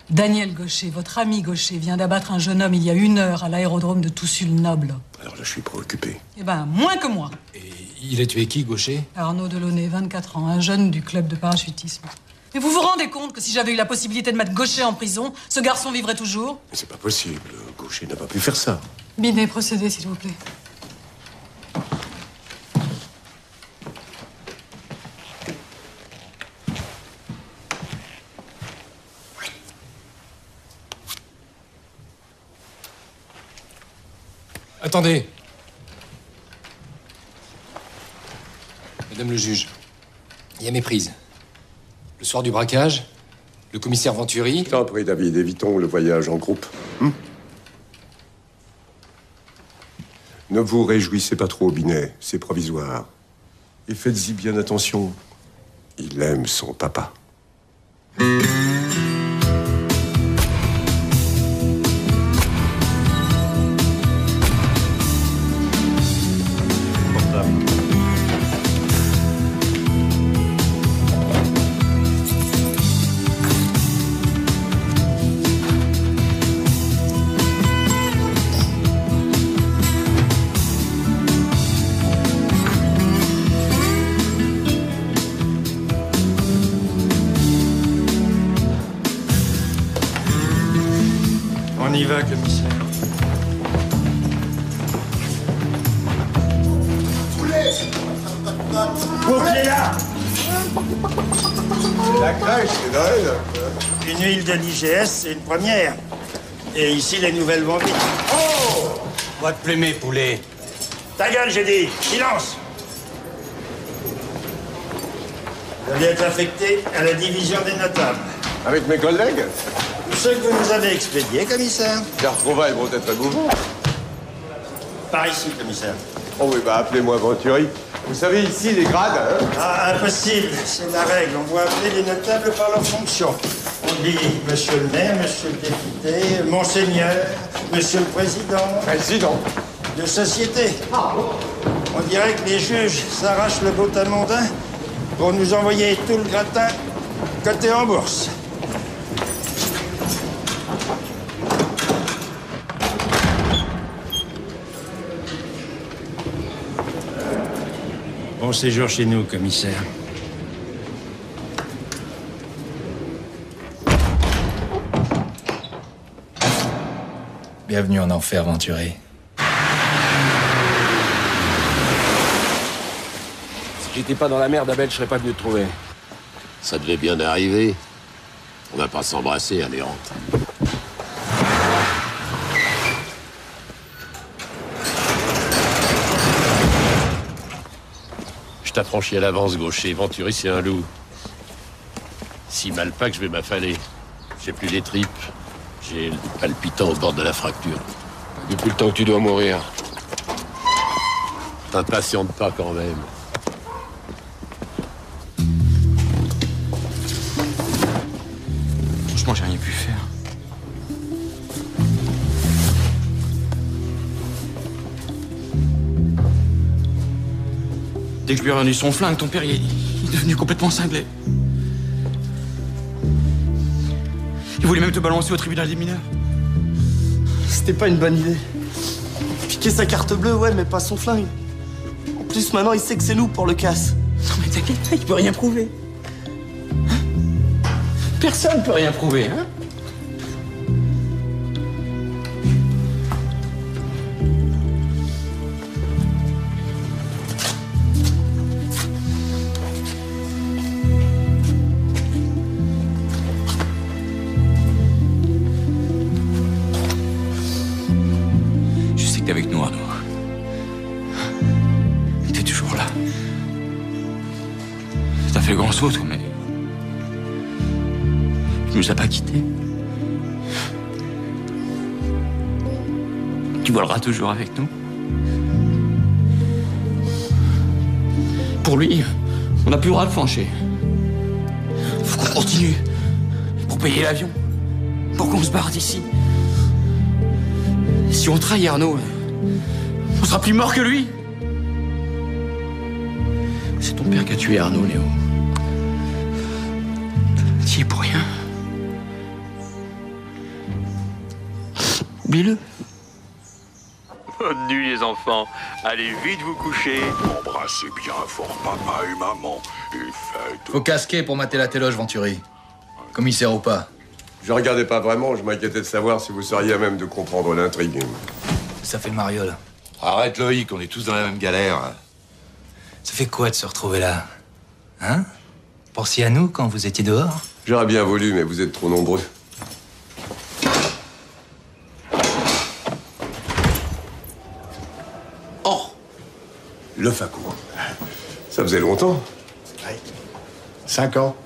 Daniel Gaucher, votre ami Gaucher, vient d'abattre un jeune homme il y a une heure à l'aérodrome de Toussul-Noble. Alors là, je suis préoccupé. Eh ben, moins que moi. Il a tué qui, Gaucher? Arnaud Delaunay, 24 ans, un jeune du club de parachutisme. Et vous vous rendez compte que si j'avais eu la possibilité de mettre Gaucher en prison, ce garçon vivrait toujours? Mais c'est pas possible. Gaucher n'a pas pu faire ça. Binet, procédez, s'il vous plaît. Attendez. Madame le juge, il y a méprise. Le soir du braquage, le commissaire Venturi. T'en prie, David, évitons le voyage en groupe. hein ne vous réjouissez pas trop, Binet. C'est provisoire. Et faites-y bien attention. Il aime son papa. C'est une première. Et ici, les nouvelles vont vite. Oh Va te plumer, poulet. Ta gueule, j'ai dit Silence Vous allez être affecté à la division des notables. Avec mes collègues Ceux que vous nous avez expédiés, commissaire. Les retrouvailles vont être à nouveau. Par ici, commissaire. Oh oui, bah appelez-moi Venturi. Vous savez, ici, les grades, hein Ah, impossible, c'est la règle. On doit appeler les notables par leur fonction. On dit Monsieur le maire, Monsieur le député, Monseigneur, Monsieur le président. Président De société. On dirait que les juges s'arrachent le beau mondain pour nous envoyer tout le gratin côté en bourse. Bon séjour chez nous, commissaire. Bienvenue en enfer, Venturé. Si j'étais pas dans la merde, Abel, je serais pas venu te trouver. Ça devait bien arriver. On va pas s'embrasser, allez, rentre. Je t'affranchis à l'avance, gaucher. Venturi, c'est un loup. Si mal pas que je vais m'affaler. J'ai plus les tripes. J'ai le palpitant au bord de la fracture. Depuis le temps que tu dois mourir. T'impatiente pas quand même. Franchement, j'ai rien pu faire. Dès que je lui ai rendu son flingue, ton père, il, il est devenu complètement cinglé. Il voulait même te balancer au tribunal des mineurs. C'était pas une bonne idée. Piquer sa carte bleue, ouais, mais pas son flingue. En plus, maintenant, il sait que c'est nous pour le casse. Non mais t'inquiète pas, il peut rien prouver. Hein? Personne peut rien prouver, hein? Toujours avec nous. Pour lui, on n'a plus le droit de flancher. Faut qu'on continue. Pour payer l'avion. Pour qu'on se barre d'ici. Si on trahit Arnaud, on sera plus mort que lui. C'est ton père qui a tué Arnaud, Léo. T'y es pour rien. Oublie-le. Enfants. Allez vite vous coucher. Embrassez bien fort papa et maman et faites. Faut casquer pour mater la téloge, Venturi. Commissaire ou pas. Je regardais pas vraiment, je m'inquiétais de savoir si vous seriez à même de comprendre l'intrigue. Ça fait le mariole. Arrête Loïc, on est tous dans la même galère. Ça fait quoi de se retrouver là? Hein? Pensiez à nous quand vous étiez dehors J'aurais bien voulu, mais vous êtes trop nombreux. Le Faco. Ça faisait longtemps. Cinq ans.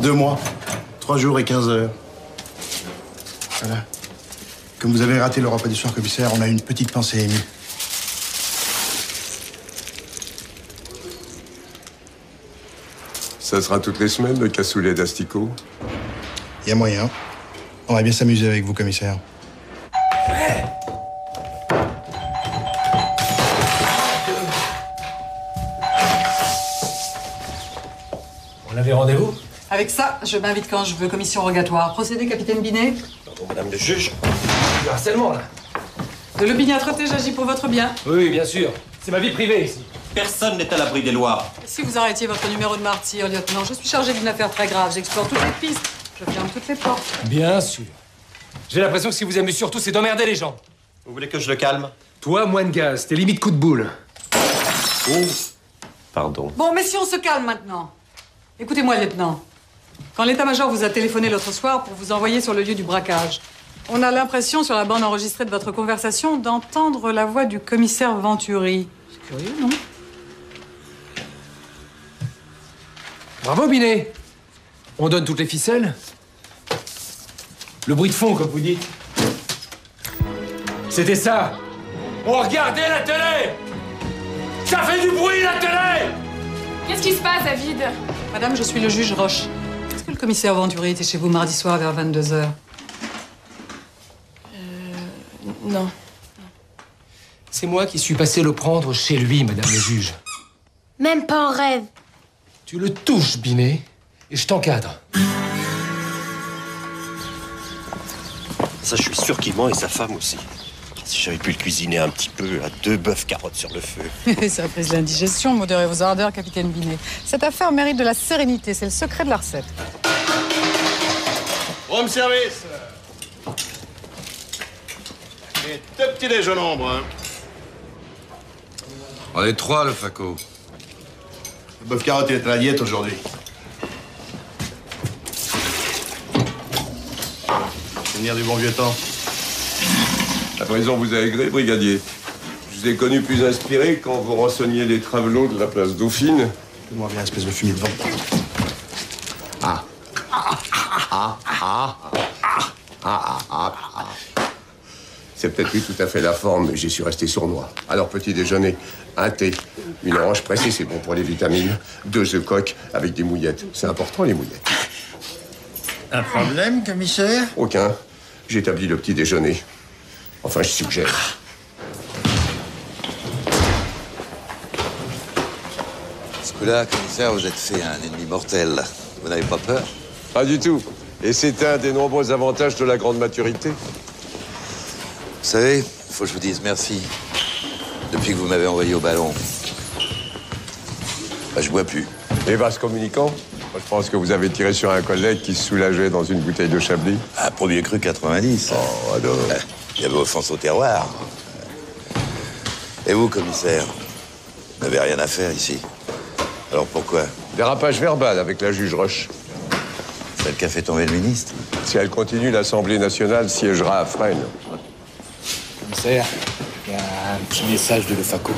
Deux mois. Trois jours et quinze heures. Voilà. Comme vous avez raté le repas du soir, commissaire, on a une petite pensée émue. Ça sera toutes les semaines, le cassoulet d'asticot Il y a moyen. On va bien s'amuser avec vous, commissaire. Avec ça, je m'invite quand je veux, commission rogatoire. Procédé, capitaine Binet Pardon, madame le juge. Du harcèlement, là. De l'opiniâtreté, j'agis pour votre bien. Oui, bien sûr. C'est ma vie privée, ici. Personne n'est à l'abri des lois. Si vous arrêtiez votre numéro de martyr, lieutenant, je suis chargé d'une affaire très grave. J'explore toutes les pistes. Je ferme toutes les portes. Bien sûr. J'ai l'impression que ce qui vous amuse surtout, c'est d'emmerder les gens. Vous voulez que je le calme? Toi, moins de gaz. T'es limite coup de boule. Oh Pardon. Bon, mais si on se calme maintenant. Écoutez-moi, lieutenant. Quand l'état-major vous a téléphoné l'autre soir pour vous envoyer sur le lieu du braquage, on a l'impression, sur la bande enregistrée de votre conversation, d'entendre la voix du commissaire Venturi. C'est curieux, non? Bravo, Binet. On donne toutes les ficelles. Le bruit de fond, comme vous dites. C'était ça. On regardait la télé Ça fait du bruit, la télé Qu'est-ce qui se passe, David? Madame, je suis le juge Roche. Le commissaire Venturi était chez vous mardi soir vers 22h Non. C'est moi qui suis passé le prendre chez lui, madame le juge. Même pas en rêve. Tu le touches, Binet, et je t'encadre. Ça, je suis sûr qu'il ment et sa femme aussi. Si j'avais pu le cuisiner un petit peu, à deux bœufs carottes sur le feu. Ça a pris de l'indigestion, modérez vos ardeurs, capitaine Binet. Cette affaire mérite de la sérénité, c'est le secret de la recette. Room service. Et deux petits déj au nombre. Hein. On est trois, le Faco. Le bœuf carotte, il est à la diète aujourd'hui. Souvenir du bon vieux temps. La prison vous a aigré, brigadier. Je vous ai connu plus inspiré quand vous renseigniez les travelots de la place Dauphine. Fais-moi bien, espèce de fumier de vent. Ah. Ah, ah, ah, ah, ah, ah, ah. C'est peut-être plus tout à fait la forme, mais j'ai su rester sournois. Alors, petit déjeuner, un thé, une orange pressée, c'est bon pour les vitamines, deux œufs coques avec des mouillettes. C'est important, les mouillettes. Un problème, commissaire? Aucun. J'établis le petit déjeuner. Enfin, je suggère. Ce coup-là, commissaire, vous êtes fait un ennemi mortel. Vous n'avez pas peur? Pas du tout. Et c'est un des nombreux avantages de la grande maturité. Vous savez, il faut que je vous dise merci. Depuis que vous m'avez envoyé au ballon, bah, je bois plus. Et vaste communicant Moi, Je pense que vous avez tiré sur un collègue qui se soulageait dans une bouteille de Chablis. À premier cru 90. Oh, alors. Il y avait offense au terroir. Et vous, commissaire Vous n'avez rien à faire ici. Alors pourquoi? Dérapage verbal avec la juge Roche. Celle qui a fait tomber le ministre Si elle continue, l'Assemblée nationale siégera à Fresnes. Commissaire, il y a un petit message de Le Faco.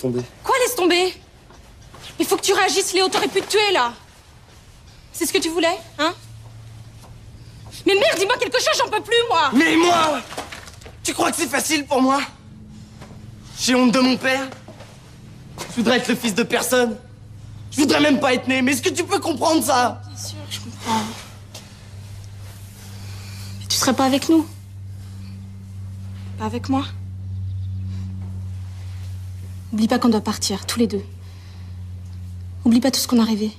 Tomber. Quoi, laisse tomber? Il faut que tu réagisses, Léo, t'aurais pu te tuer, là. C'est ce que tu voulais, hein? Mais merde, dis-moi quelque chose, j'en peux plus, moi. Mais moi Tu crois que c'est facile pour moi? J'ai honte de mon père. Je voudrais être le fils de personne. Je voudrais même pas être né, mais est-ce que tu peux comprendre ça? Bien sûr, je comprends. Mais tu serais pas avec nous? Pas avec moi? Oublie pas qu'on doit partir, tous les deux. Oublie pas tout ce qu'on a rêvé.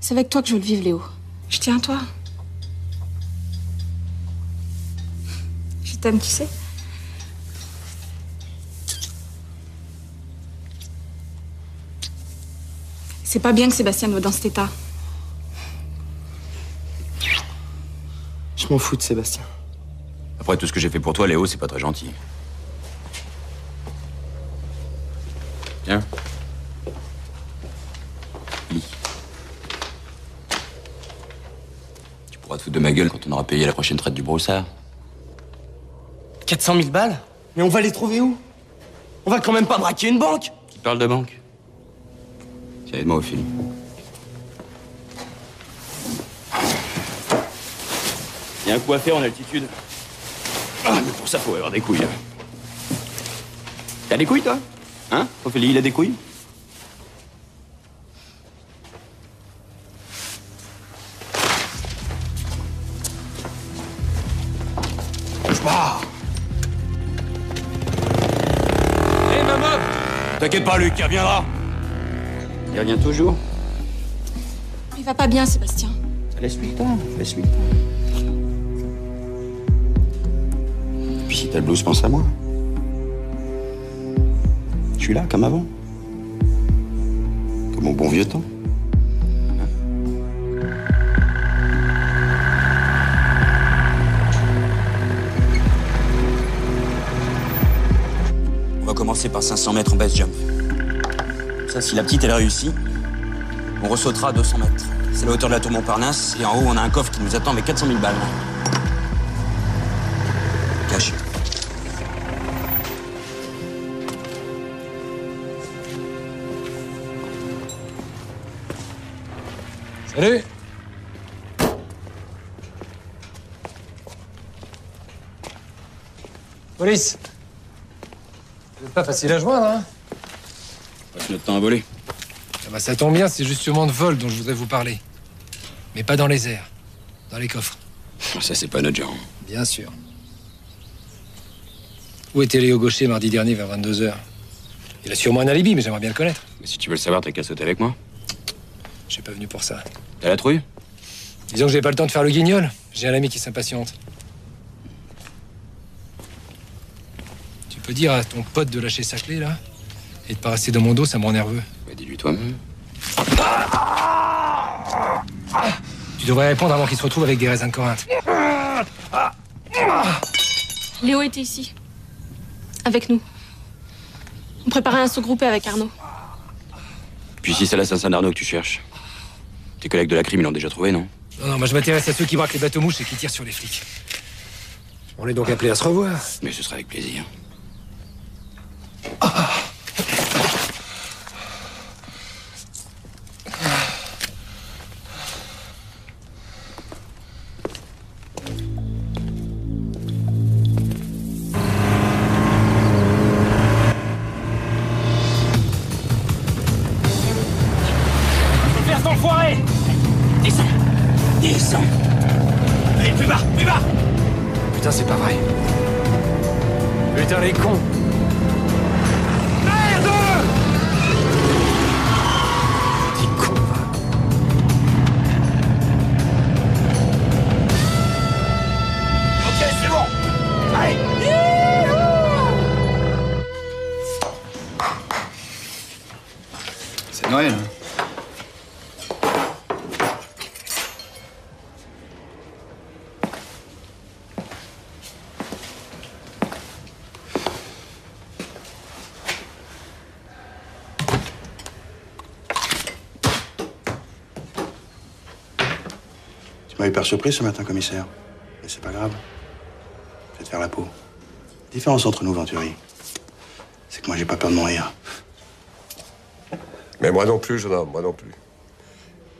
C'est avec toi que je veux le vivre, Léo. Je tiens à toi. Je t'aime, tu sais. C'est pas bien que Sébastien soit dans cet état. Je m'en fous de Sébastien. Après tout ce que j'ai fait pour toi, Léo, c'est pas très gentil. Tiens. Lis. Tu pourras te foutre de ma gueule quand on aura payé la prochaine traite du brossard. 400 000 balles Mais on va les trouver où? On va quand même pas braquer une banque Qui parle de banque? Tiens, aide-moi, Ophélie. Il y a un coup à faire en altitude. Ah, mais pour ça, faut avoir des couilles. hein. T'as des couilles, toi? Hein Ophélie, il a des couilles? Je pars Hé, maman T'inquiète pas, Luc, il reviendra. Il revient toujours? Il va pas bien, Sébastien. Laisse-lui le temps, laisse-lui le temps. Et puis si t'as le blues, pense à moi. Suis là, comme avant. Comme au bon vieux temps. On va commencer par 500 mètres en base jump. Ça, si la petite, elle a réussi, on ressautera à 200 mètres. C'est la hauteur de la tour Montparnasse, et en haut, on a un coffre qui nous attend avec 400 000 balles. Salut Police Vous êtes pas facile à joindre, hein Passe notre temps à voler. Ah bah, Ça tombe bien, c'est justement de vol dont je voudrais vous parler. Mais pas dans les airs, dans les coffres. Ça, c'est pas notre genre. Bien sûr. Où était Léo Gaucher mardi dernier vers 22h Il a sûrement un alibi, mais j'aimerais bien le connaître. Mais si tu veux le savoir, t'as qu'à sauter avec moi. Je suis pas venu pour ça. T'as la trouille? Disons que j'ai pas le temps de faire le guignol. J'ai un ami qui s'impatiente. Tu peux dire à ton pote de lâcher sa clé, là? Et de pas rester dans mon dos, ça me rend nerveux. Bah, dis-lui toi-même. Tu devrais répondre avant qu'il se retrouve avec des raisins de Corinthe. Léo était ici. Avec nous. On préparait un saut groupé avec Arnaud. Puis si c'est l'assassin d'Arnaud que tu cherches, tes collègues de la crime, ils l'ont déjà trouvé, non Non, non, moi je m'intéresse à ceux qui braquent les bateaux mouches et qui tirent sur les flics. On est donc appelés à se revoir. Mais ce sera avec plaisir. Faire surprise ce matin, commissaire. Mais c'est pas grave. Je vais te faire la peau. Différence entre nous, Venturi, c'est que moi, j'ai pas peur de mourir. Mais moi non plus, jeune homme, moi non plus.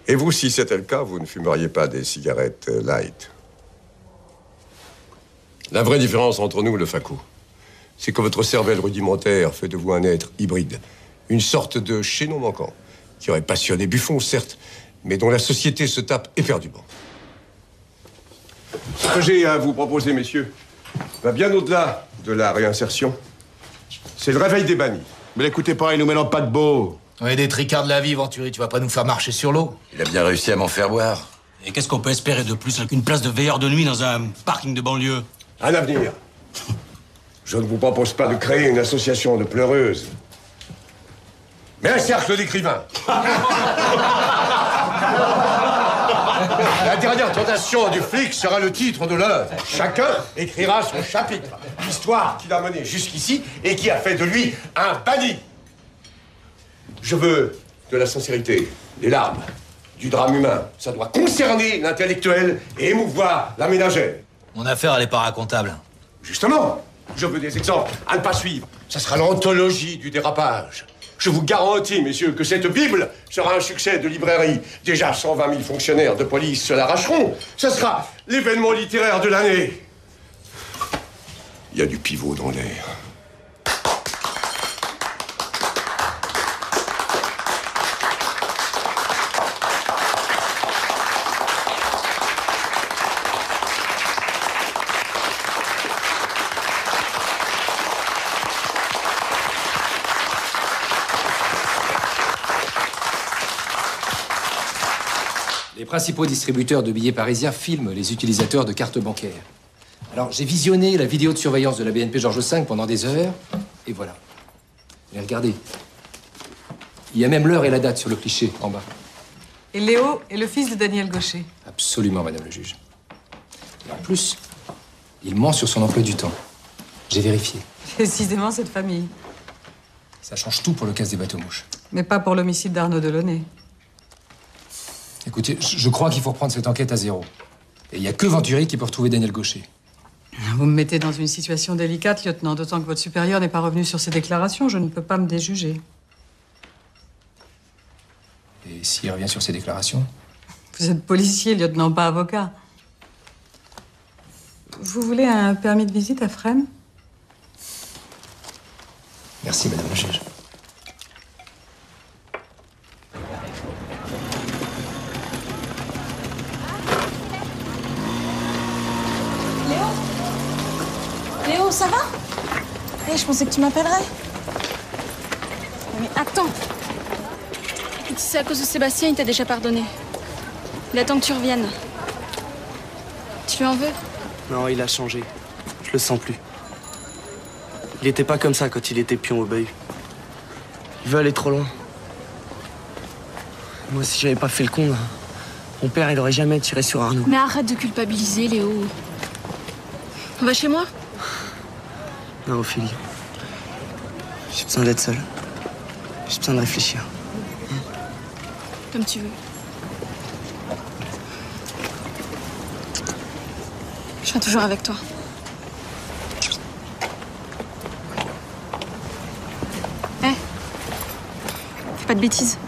Et vous, si c'était le cas, vous ne fumeriez pas des cigarettes euh, light. La vraie différence entre nous, le Facou, c'est que votre cervelle rudimentaire fait de vous un être hybride. Une sorte de chaînon manquant, qui aurait passionné Buffon, certes, mais dont la société se tape éperdument. Ce que j'ai à vous proposer, messieurs, va bien au-delà de la réinsertion. C'est le réveil des bannis. Mais écoutez pas, il nous mélange pas de beau. On est des tricards de la vie, Venturi. Tu vas pas nous faire marcher sur l'eau. Il a bien réussi à m'en faire boire. Et qu'est-ce qu'on peut espérer de plus qu'une place de veilleur de nuit dans un parking de banlieue? Un avenir. Je ne vous propose pas de créer une association de pleureuses, mais un cercle d'écrivains. La tentation du flic sera le titre de l'œuvre. Chacun écrira son chapitre. L'histoire qui l'a mené jusqu'ici et qui a fait de lui un banni. Je veux de la sincérité, des larmes, du drame humain. Ça doit concerner l'intellectuel et émouvoir la ménagère. Mon affaire, elle est pas racontable. Justement, je veux des exemples à ne pas suivre. Ça sera l'anthologie du dérapage. Je vous garantis, messieurs, que cette Bible sera un succès de librairie. Déjà 120 000 fonctionnaires de police se l'arracheront. Ce sera l'événement littéraire de l'année. Il y a du pivot dans l'air. Principaux distributeurs de billets parisiens filment les utilisateurs de cartes bancaires. Alors, j'ai visionné la vidéo de surveillance de la BNP Georges V pendant des heures, et voilà. Et regardez. Il y a même l'heure et la date sur le cliché, en bas. Et Léo est le fils de Daniel Gaucher. Absolument, madame le juge. Et en plus, il ment sur son emploi du temps. J'ai vérifié. Précisément cette famille. Ça change tout pour le casse des bateaux-mouches. Mais pas pour l'homicide d'Arnaud Delaunay. Écoutez, je crois qu'il faut reprendre cette enquête à zéro. Et il n'y a que Venturi qui peut retrouver Daniel Gaucher. Vous me mettez dans une situation délicate, lieutenant, d'autant que votre supérieur n'est pas revenu sur ses déclarations. Je ne peux pas me déjuger. Et s'il revient sur ses déclarations? Vous êtes policier, lieutenant, pas avocat. Vous voulez un permis de visite à Fresnes? Merci, madame le juge. Léo Léo, ça va? Eh, je pensais que tu m'appellerais. Mais attends Écoute, si c'est à cause de Sébastien, il t'a déjà pardonné. Il attend que tu reviennes. Tu lui en veux? Non, il a changé. Je le sens plus. Il était pas comme ça quand il était pion au bahut. Il veut aller trop loin. Moi, si j'avais pas fait le con, là, mon père, il aurait jamais tiré sur Arnaud. Mais arrête de culpabiliser, Léo. On va chez moi Non, Ophélie. J'ai besoin d'être seul. J'ai besoin de réfléchir. Comme tu veux. Je serai toujours avec toi. Hé Fais pas de bêtises.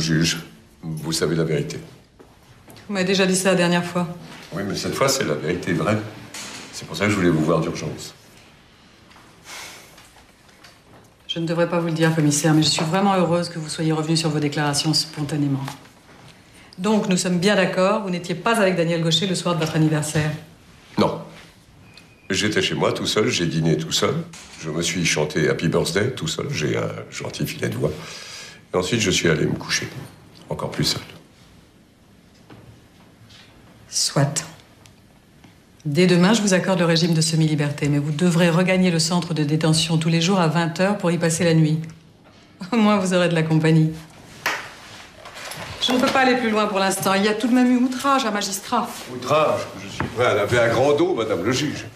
Juge. Vous savez la vérité. Vous m'avez déjà dit ça la dernière fois. Oui, mais cette fois, c'est la vérité vraie. C'est pour ça que je voulais vous voir d'urgence. Je ne devrais pas vous le dire, commissaire, mais je suis vraiment heureuse que vous soyez revenu sur vos déclarations spontanément. Donc, nous sommes bien d'accord, vous n'étiez pas avec Daniel Gaucher le soir de votre anniversaire. Non. J'étais chez moi tout seul, j'ai dîné tout seul. Je me suis chanté Happy Birthday tout seul, j'ai un gentil filet de voix. Et ensuite, je suis allé me coucher, encore plus seul. Soit. Dès demain, je vous accorde le régime de semi-liberté, mais vous devrez regagner le centre de détention tous les jours à 20h pour y passer la nuit. Au moins, vous aurez de la compagnie. Je ne peux pas aller plus loin pour l'instant. Il y a tout de même eu outrage à magistrat. Outrage, je suis prêt à laver à grand dos, madame le juge.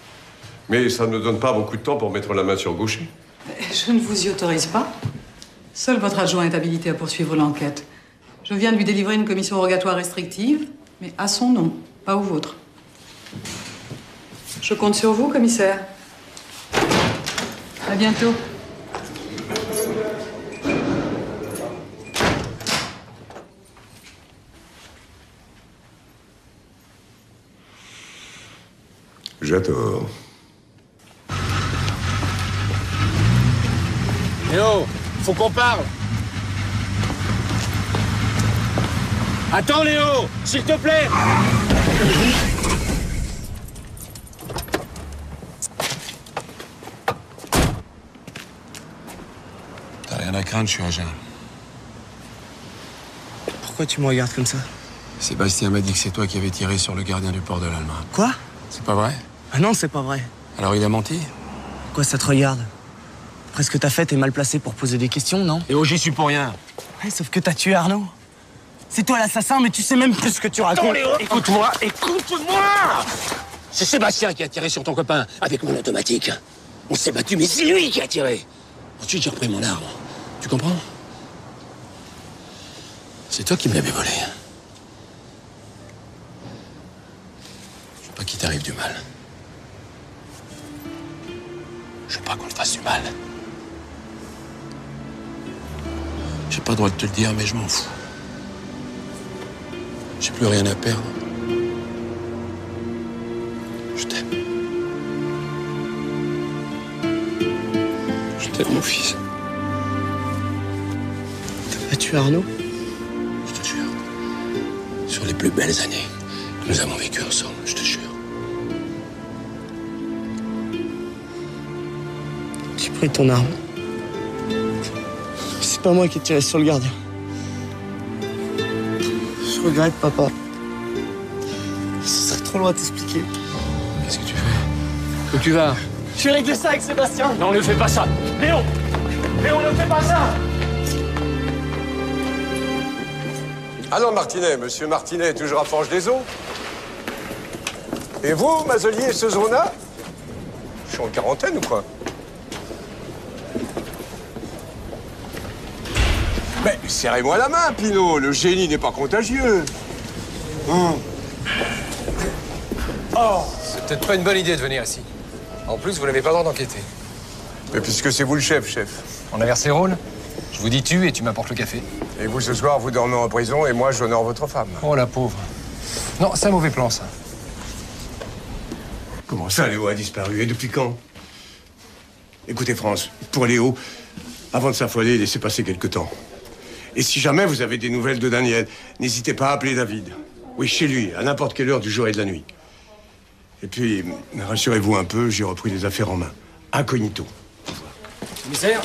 Mais ça ne donne pas beaucoup de temps pour mettre la main sur Gaucher. Je ne vous y autorise pas. Seul votre adjoint est habilité à poursuivre l'enquête. Je viens de lui délivrer une commission rogatoire restrictive, mais à son nom, pas au vôtre. Je compte sur vous, commissaire. À bientôt. J'adore. Faut qu'on parle. Attends, Léo, s'il te plaît. T'as rien à craindre, je suis jeun. Pourquoi tu me regardes comme ça? Sébastien m'a dit que c'est toi qui avais tiré sur le gardien du port de l'Alma. Quoi? C'est pas vrai? Ah non, c'est pas vrai. Alors il a menti? Quoi, ça te regarde? Après ce que t'as fait, t'es mal placé pour poser des questions, non Léo, j'y suis pour rien. Ouais, sauf que t'as tué Arnaud. C'est toi l'assassin, mais tu sais même plus ce que tu racontes. Écoute-moi, écoute-moi C'est Sébastien qui a tiré sur ton copain avec mon automatique. On s'est battu, mais c'est lui qui a tiré. Ensuite, j'ai repris mon arme. Tu comprends? C'est toi qui me l'avais volé. Je veux pas qu'il t'arrive du mal. Je veux pas qu'on te fasse du mal. J'ai pas le droit de te le dire, mais je m'en fous. J'ai plus rien à perdre. Je t'aime. Je t'aime, mon fils. T'as pas tué Arnaud? Je te jure. Sur les plus belles années que nous avons vécues ensemble, je te jure. J'ai pris ton arme? C'est pas moi qui ai tiré sur le gardien. Je regrette, papa. C'est trop loin à t'expliquer. Qu'est-ce que tu fais? Où tu vas? Je vais régler ça avec Sébastien. Non, ne fais pas ça. Léo Léo, ne fais pas ça! Alors, Martinet, monsieur Martinet est toujours à Forge des Eaux. Et vous, Mazelier et ce zona? Je suis en quarantaine ou quoi? Serrez-moi la main, Pinot, le génie n'est pas contagieux. Hein Oh C'est peut-être pas une bonne idée de venir ici. En plus, vous n'avez pas le droit d'enquêter. Mais puisque c'est vous le chef, chef. On inverse les rôles Je vous dis tu et tu m'apportes le café. Et vous, ce soir, vous dormez en prison et moi, j'honore votre femme. Oh la pauvre. Non, c'est un mauvais plan, ça. Comment ça, Léo a disparu Et depuis quand? Écoutez, France, pour Léo, avant de s'affoler, laissez passer quelque temps. Et si jamais vous avez des nouvelles de Daniel, n'hésitez pas à appeler David. Oui, chez lui, à n'importe quelle heure du jour et de la nuit. Et puis, rassurez-vous un peu, j'ai repris les affaires en main. Incognito. Commissaire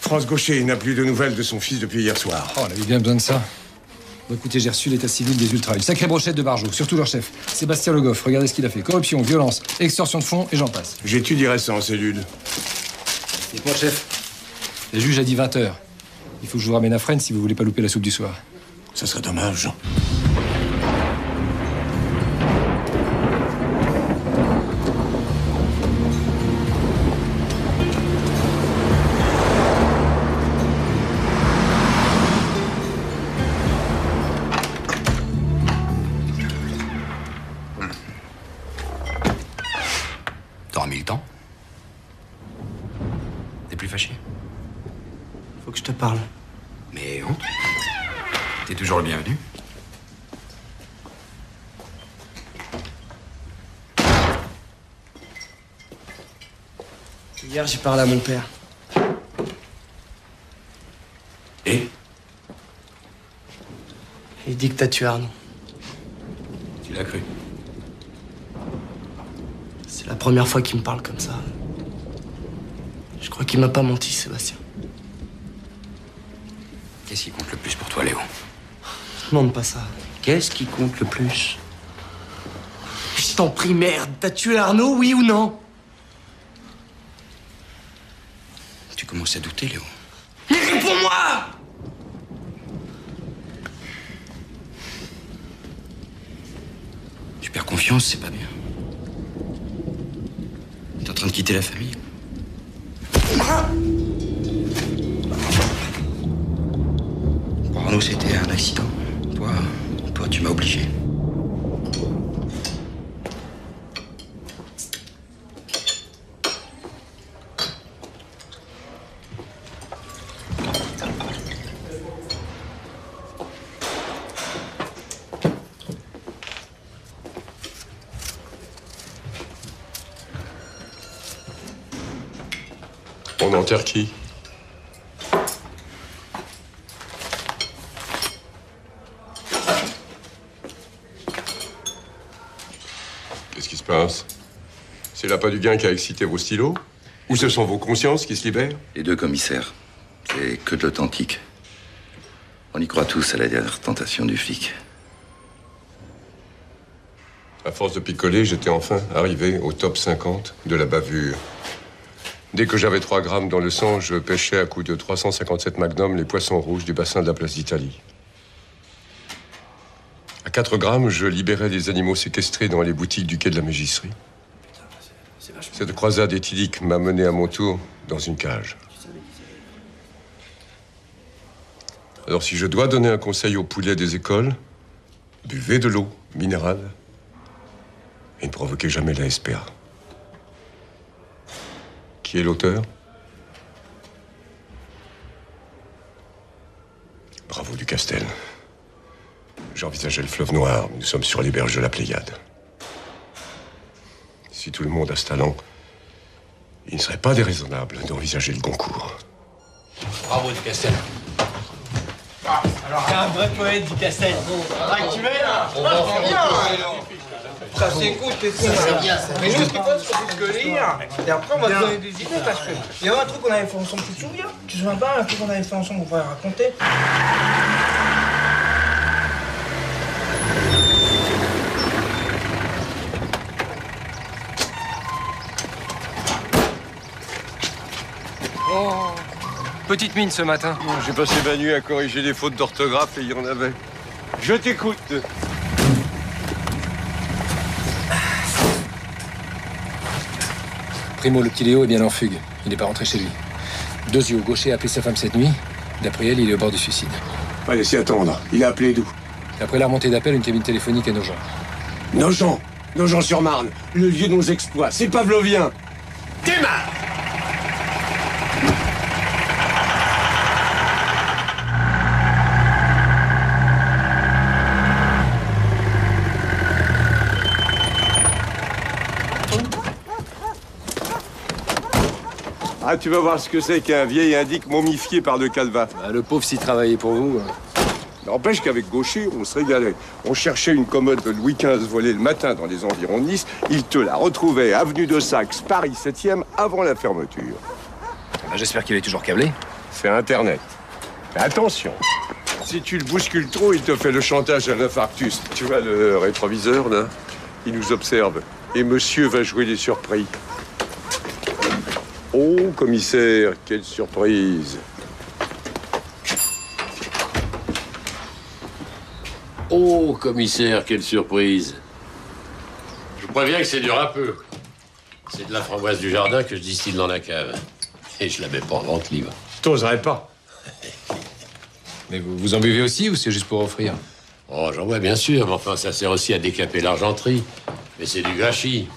France Gaucher n'a plus de nouvelles de son fils depuis hier soir. Oh, on avait bien besoin de ça. Bon, écoutez, j'ai reçu l'état civil des ultras. Une sacrée brochette de barjots, surtout leur chef, Sébastien Le Goff. Regardez ce qu'il a fait. Corruption, violence, extorsion de fonds et j'en passe. J'étudierai ça en cellule. Dites-moi, chef? Le juge a dit 20 heures. Il faut que je vous ramène à Fresnes si vous voulez pas louper la soupe du soir. Ça serait dommage. J'ai parlé à mon père. Et? Il dit que t'as tué Arnaud. Tu l'as cru? C'est la première fois qu'il me parle comme ça. Je crois qu'il m'a pas menti, Sébastien. Qu'est-ce qui compte le plus pour toi, Léo? Demande pas ça. Qu'est-ce qui compte le plus? Je t'en prie, merde. T'as tué Arnaud, oui ou non? Tu commences à douter, Léo. Mais réponds-moi Tu perds confiance, c'est pas bien. T'es en train de quitter la famille. Pour Arnaud, c'était un accident. Toi, toi, tu m'as obligé. Qui Qu'est-ce qui se passe? C'est l'appât du gain qui a excité vos stylos? Ou ce sont vos consciences qui se libèrent? Les deux commissaires. C'est que de l'authentique. On y croit tous à la dernière tentation du flic. À force de picoler, j'étais enfin arrivé au top 50 de la bavure. Dès que j'avais 3 grammes dans le sang, je pêchais à coups de 357 magnum les poissons rouges du bassin de la place d'Italie. À 4 grammes, je libérais des animaux séquestrés dans les boutiques du quai de la Mégisserie. Cette croisade éthylique m'a mené à mon tour dans une cage. Alors si je dois donner un conseil aux poulets des écoles, buvez de l'eau minérale et ne provoquez jamais la SPA. Qui est l'auteur Bravo Ducastel. J'envisageais le fleuve noir, mais nous sommes sur les berges de la Pléiade. Si tout le monde a ce talent, il ne serait pas déraisonnable d'envisager le concours. Bravo, Ducastel. Alors, t'es un vrai poète du Castel. Ah, tu mets là bien Ça s'écoute et tout. Mais nous, ce qu'il faut, c'est que lire. Et après, on va te donner des idées parce que. Il y a un truc qu'on avait fait ensemble, tu te souviens? Tu te souviens pas un truc qu'on avait fait ensemble, on pourrait raconter? Oh Petite mine ce matin. J'ai passé ma nuit à corriger des fautes d'orthographe et il y en avait. Je t'écoute. Primo, le petit Léo est bien en fugue. Il n'est pas rentré chez lui. Dosio, gaucher, a appelé sa femme cette nuit. D'après elle, il est au bord du suicide. Pas laisser attendre. Il a appelé d'où? Après la remontée d'appel, une cabine téléphonique à Nogent. Nogent. Nogent-sur-Marne. Le lieu de nos exploits. C'est pavlovien. Démarre Ah, tu vas voir ce que c'est qu'un vieil indique momifié par le calva. Bah, le pauvre s'y travaillait pour vous. hein. N'empêche qu'avec Gaucher, on se régalait. On cherchait une commode de Louis XV volée le matin dans les environs de Nice. Il te la retrouvait avenue de Saxe, Paris 7e, avant la fermeture. Bah, J'espère qu'il est toujours câblé. c'est Internet. Mais attention, si tu le bouscules trop, il te fait le chantage à l'infarctus. Tu vois le rétroviseur, là? Il nous observe. Et monsieur va jouer les surprises. Oh, commissaire, quelle surprise Oh, commissaire, quelle surprise. Je vous préviens que c'est dur un peu. C'est de la framboise du jardin que je distille dans la cave. Et je la mets pas en vente libre. T'oserais pas. Mais vous, vous en buvez aussi ou c'est juste pour offrir? Oh, j'en vois bien sûr, mais enfin, ça sert aussi à décaper l'argenterie. Mais c'est du gâchis.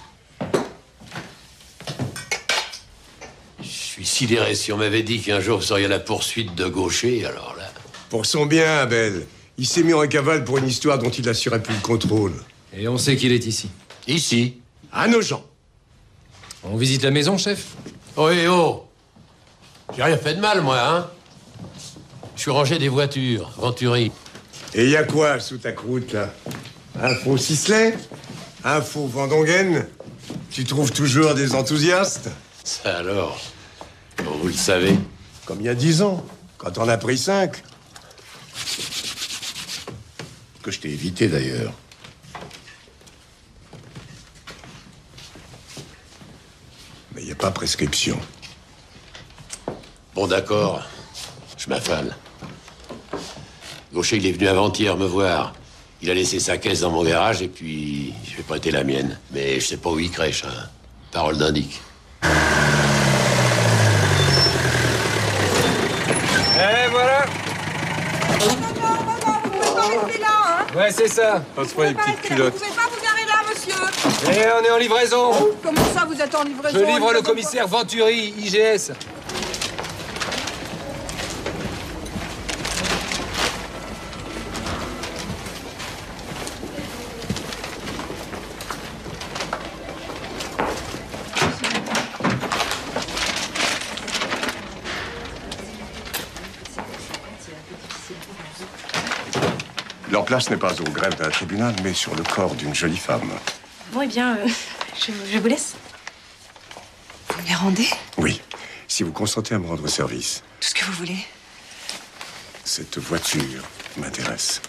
Je suis sidéré. Si on m'avait dit qu'un jour vous seriez à la poursuite de gaucher, alors là. Pour son bien, Abel. Il s'est mis en cavale pour une histoire dont il n'assurait plus le contrôle. Et on sait qu'il est ici. Ici À nos gens. On visite la maison, chef? Oh, et oh J'ai rien fait de mal, moi, hein Je suis rangé des voitures, Venturi. Et y a quoi sous ta croûte, là? Un faux Sisley? Un faux Vendongen Tu trouves toujours des enthousiastes? Ça alors Bon, vous le savez. Comme il y a dix ans, quand on a pris cinq. Que je t'ai évité d'ailleurs. Mais il n'y a pas prescription. Bon, d'accord. Je m'affale. Gaucher, il est venu avant-hier me voir. Il a laissé sa caisse dans mon garage et puis je vais prêter la mienne. Mais je sais pas où il crèche, hein. Parole d'indique. Eh, voilà Ouais, c'est ça. Passe-moi les petites culottes. Vous pouvez pas vous garer là, monsieur Et on est en livraison Comment ça, vous êtes en livraison Je livre le commissaire Venturi, IGS. Place n'est pas au greffe d'un tribunal, mais sur le corps d'une jolie femme. Bon, eh bien, euh, je, je vous laisse. Vous me les rendez? Oui, si vous consentez à me rendre service, Tout ce que vous voulez. cette voiture m'intéresse.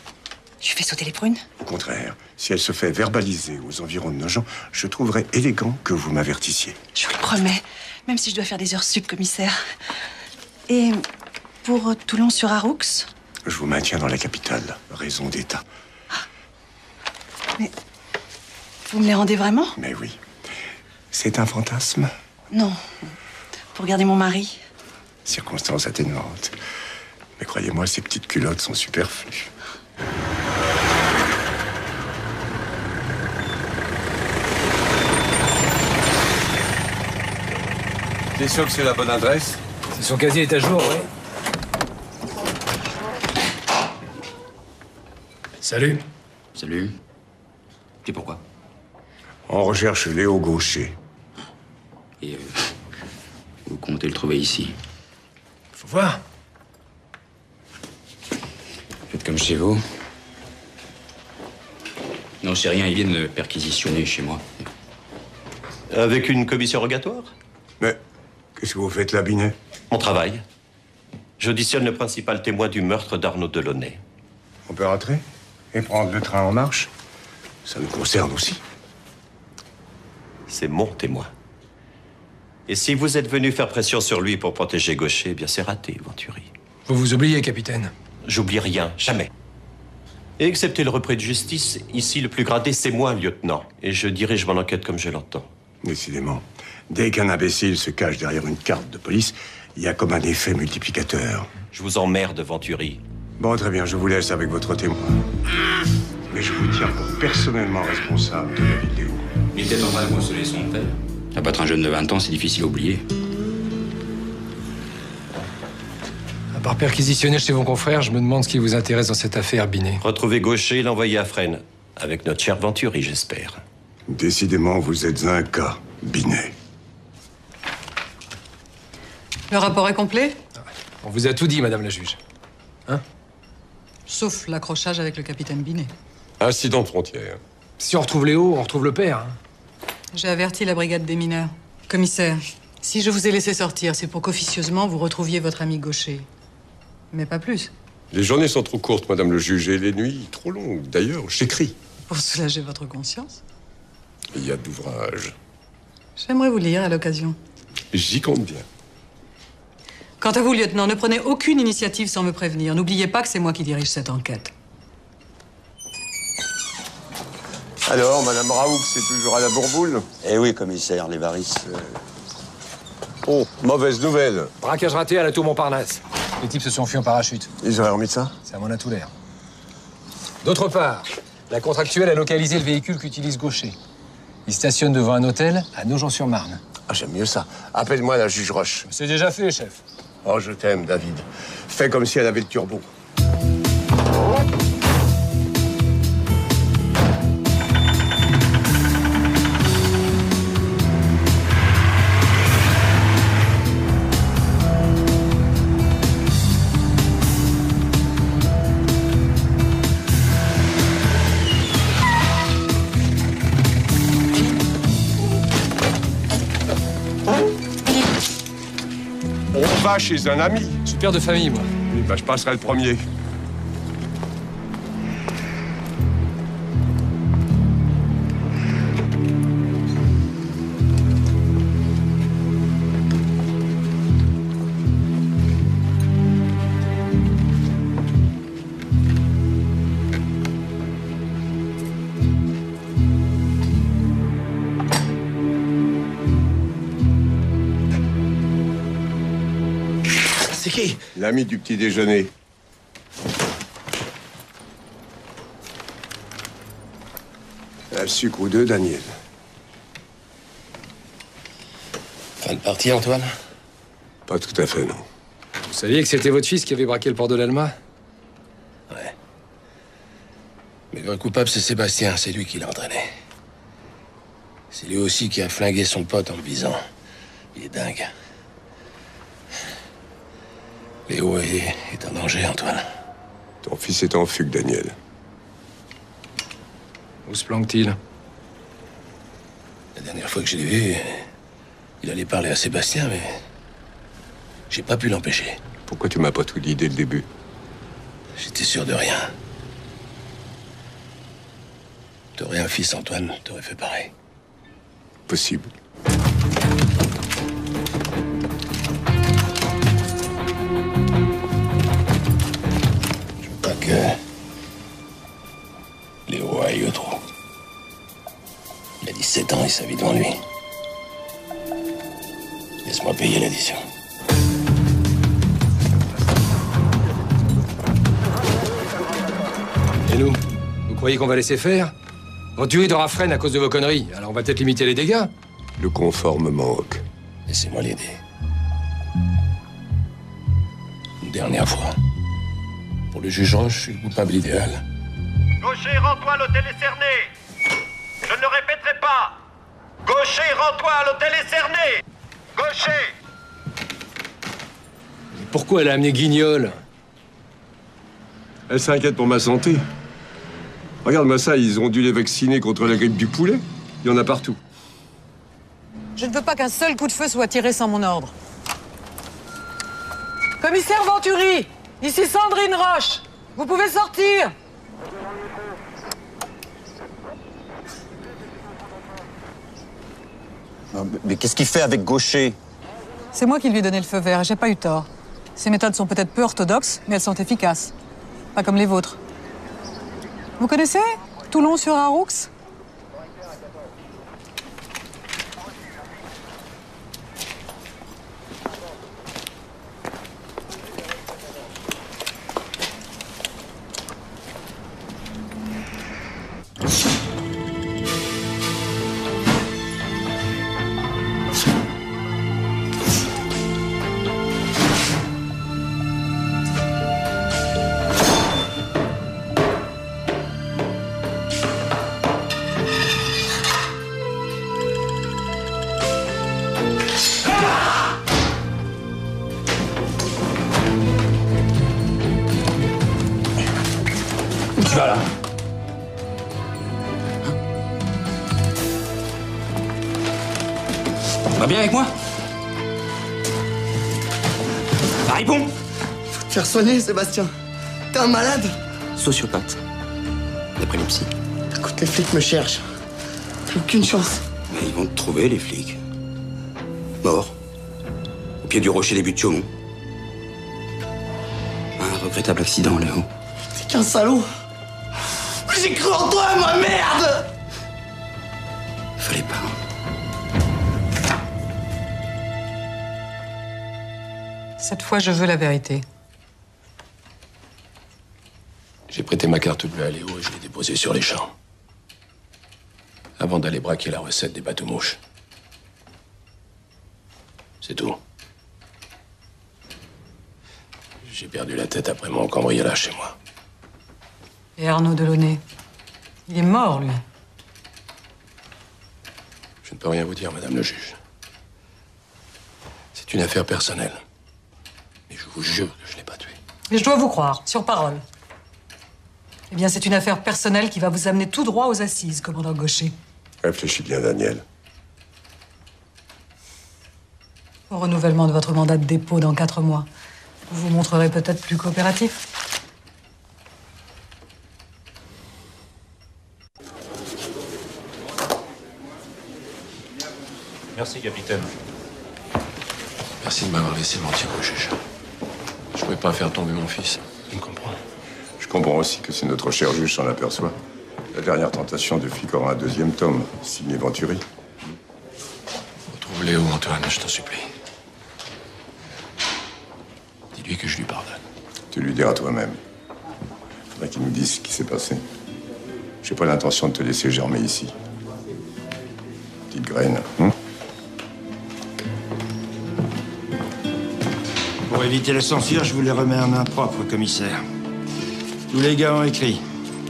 Je fais sauter les prunes? Au contraire, si elle se fait verbaliser aux environs de nos gens, je trouverais élégant que vous m'avertissiez. Je vous le promets. Même si je dois faire des heures sup, commissaire. Et pour Toulon-sur-Arroux, Je vous maintiens dans la capitale, raison d'État. vous me les rendez vraiment? Mais oui. C'est un fantasme, Non. Pour garder mon mari. circonstance atténuante. Mais croyez-moi, ces petites culottes sont superflues. T'es sûr que c'est la bonne adresse? Son casier est à jour, ouais. Salut. Salut. Et pourquoi? On recherche Léo Gaucher. Et euh, vous comptez le trouver ici? Faut voir. Faites comme chez vous. Non, c'est rien, ils viennent me perquisitionner chez moi. Avec une commission rogatoire? Mais qu'est-ce que vous faites là, Binet Mon travail. J'auditionne le principal témoin du meurtre d'Arnaud Delaunay. On peut rentrer et prendre le train en marche Ça nous concerne aussi. C'est mon témoin. Et si vous êtes venu faire pression sur lui pour protéger Gaucher, eh bien c'est raté, Venturi. Vous vous oubliez, capitaine. J'oublie rien, jamais. Et excepté le repris de justice, ici le plus gradé, c'est moi, lieutenant. Et je dirige mon enquête comme je l'entends. Décidément. Dès qu'un imbécile se cache derrière une carte de police, il y a comme un effet multiplicateur. Je vous emmerde, Venturi. Bon, très bien, je vous laisse avec votre témoin. Mais je vous tiens pour personnellement responsable de la vidéo. Il était en train de consoler son père. Abattre un jeune de 20 ans, c'est difficile à oublier. À part perquisitionner chez vos confrères, je me demande ce qui vous intéresse dans cette affaire, Binet. Retrouver Gaucher et l'envoyer à Fresnes. Avec notre cher Venturi, j'espère. Décidément, vous êtes un cas, Binet. Le rapport est complet? On vous a tout dit, madame la juge. Sauf l'accrochage avec le capitaine Binet. Incident de frontière. Si on retrouve Léo, on retrouve le père. hein. J'ai averti la brigade des mineurs. Commissaire, Si je vous ai laissé sortir, c'est pour qu'officieusement vous retrouviez votre ami gaucher. Mais pas plus. Les journées sont trop courtes, madame le juge, et les nuits trop longues. D'ailleurs, j'écris. Pour soulager votre conscience. Il y a d'ouvrages. J'aimerais vous lire à l'occasion. J'y compte bien. Quant à vous, lieutenant, ne prenez aucune initiative sans me prévenir. N'oubliez pas que c'est moi qui dirige cette enquête. Alors, madame Raoult, c'est toujours à la bourboule Eh oui, commissaire, les varices. euh, Oh, mauvaise nouvelle. Braquage raté à la tour Montparnasse. Les types se sont enfuis en parachute. Ils auraient remis ça? Ça m'en a tout l'air. D'autre part, la contractuelle a localisé le véhicule qu'utilise Gaucher. Il stationne devant un hôtel à Nogent-sur-Marne. Ah, j'aime mieux ça. Appelle-moi la juge Roche. C'est déjà fait, chef. Oh, je t'aime, David. Fais comme si elle avait le turbo. Chez un ami. Je suis père de famille, moi. Eh ben, je passerai le premier. L'ami du petit déjeuner. Un sucre ou deux, Daniel. Fin de partie, Antoine Pas tout à fait, non. Vous saviez que c'était votre fils qui avait braqué le port de l'Alma Mais le vrai coupable, c'est Sébastien. C'est lui qui l'a entraîné. C'est lui aussi qui a flingué son pote en le visant. Il est dingue. Léo est, est en danger, Antoine. Ton fils est en fugue, Daniel. Où se planque-t-il? La dernière fois que je l'ai vu, il allait parler à Sébastien, mais j'ai pas pu l'empêcher. Pourquoi tu m'as pas tout dit dès le début? J'étais sûr de rien. T'aurais un fils, Antoine, t'aurais fait pareil. Possible. Il a 17 ans et sa vie devant lui. Laisse-moi payer l'addition. Et nous Vous croyez qu'on va laisser faire? On tuer de Rafren à cause de vos conneries, alors on va peut-être limiter les dégâts. Le conforme manque. Laissez-moi l'aider. Une dernière fois. Pour le juge Roche, je suis le coupable idéal. Gaucher, rends-toi à l'hôtel est cerné. Je ne le répéterai pas. Gaucher, rends-toi à l'hôtel est cerné. Gaucher Pourquoi elle a amené Guignol? Elle s'inquiète pour ma santé. Regarde-moi ça, ils ont dû les vacciner contre la grippe du poulet. Il y en a partout. Je ne veux pas qu'un seul coup de feu soit tiré sans mon ordre. Commissaire Venturi, ici Sandrine Roche. Vous pouvez sortir. Non, mais- qu'est-ce qu'il fait avec Gaucher? C'est moi qui lui ai donné le feu vert j'ai pas eu tort. Ces méthodes sont peut-être peu orthodoxes, mais elles sont efficaces. Pas comme les vôtres. Vous connaissez Toulon sur Aroux soigner, Sébastien. T'es un malade. Sociopathe. D'après les psys. Écoute, les flics me cherchent. T'as aucune chance. Mais ils vont te trouver, les flics. Mort. Au pied du rocher des buts de Chaumont. Un regrettable accident, Léo. T'es qu'un salaud. J'ai cru en toi, ma merde Fallait pas. Cette fois, je veux la vérité. J'ai prêté ma carte bleue à Léo et je l'ai déposée sur les champs. Avant d'aller braquer la recette des bateaux mouches. C'est tout. J'ai perdu la tête après mon cambriolage chez moi. Et Arnaud Delaunay Il est mort, lui. Je ne peux rien vous dire, madame le juge. C'est une affaire personnelle. Mais je vous jure que je n'ai pas tué. Et je dois vous croire, sur parole. Eh bien, c'est une affaire personnelle qui va vous amener tout droit aux assises, commandant Gaucher. Réfléchis bien, Daniel. Au renouvellement de votre mandat de dépôt dans quatre mois, vous vous montrerez peut-être plus coopératif. Merci, capitaine. Merci de m'avoir laissé mentir au juge. Je pouvais pas faire tomber mon fils. Comprends comprends aussi que si notre cher juge s'en aperçoit. La dernière tentation de flic aura un deuxième tome, signé Venturi. Retrouve Léo, Antoine, je t'en supplie. Dis-lui que je lui pardonne. Tu lui diras toi-même. Faudrait qu'il nous dise ce qui s'est passé. J'ai pas l'intention de te laisser germer ici. Petite graine, hein? Pour éviter la censure, je vous les remets en main propre, commissaire. Tous les gars ont écrit,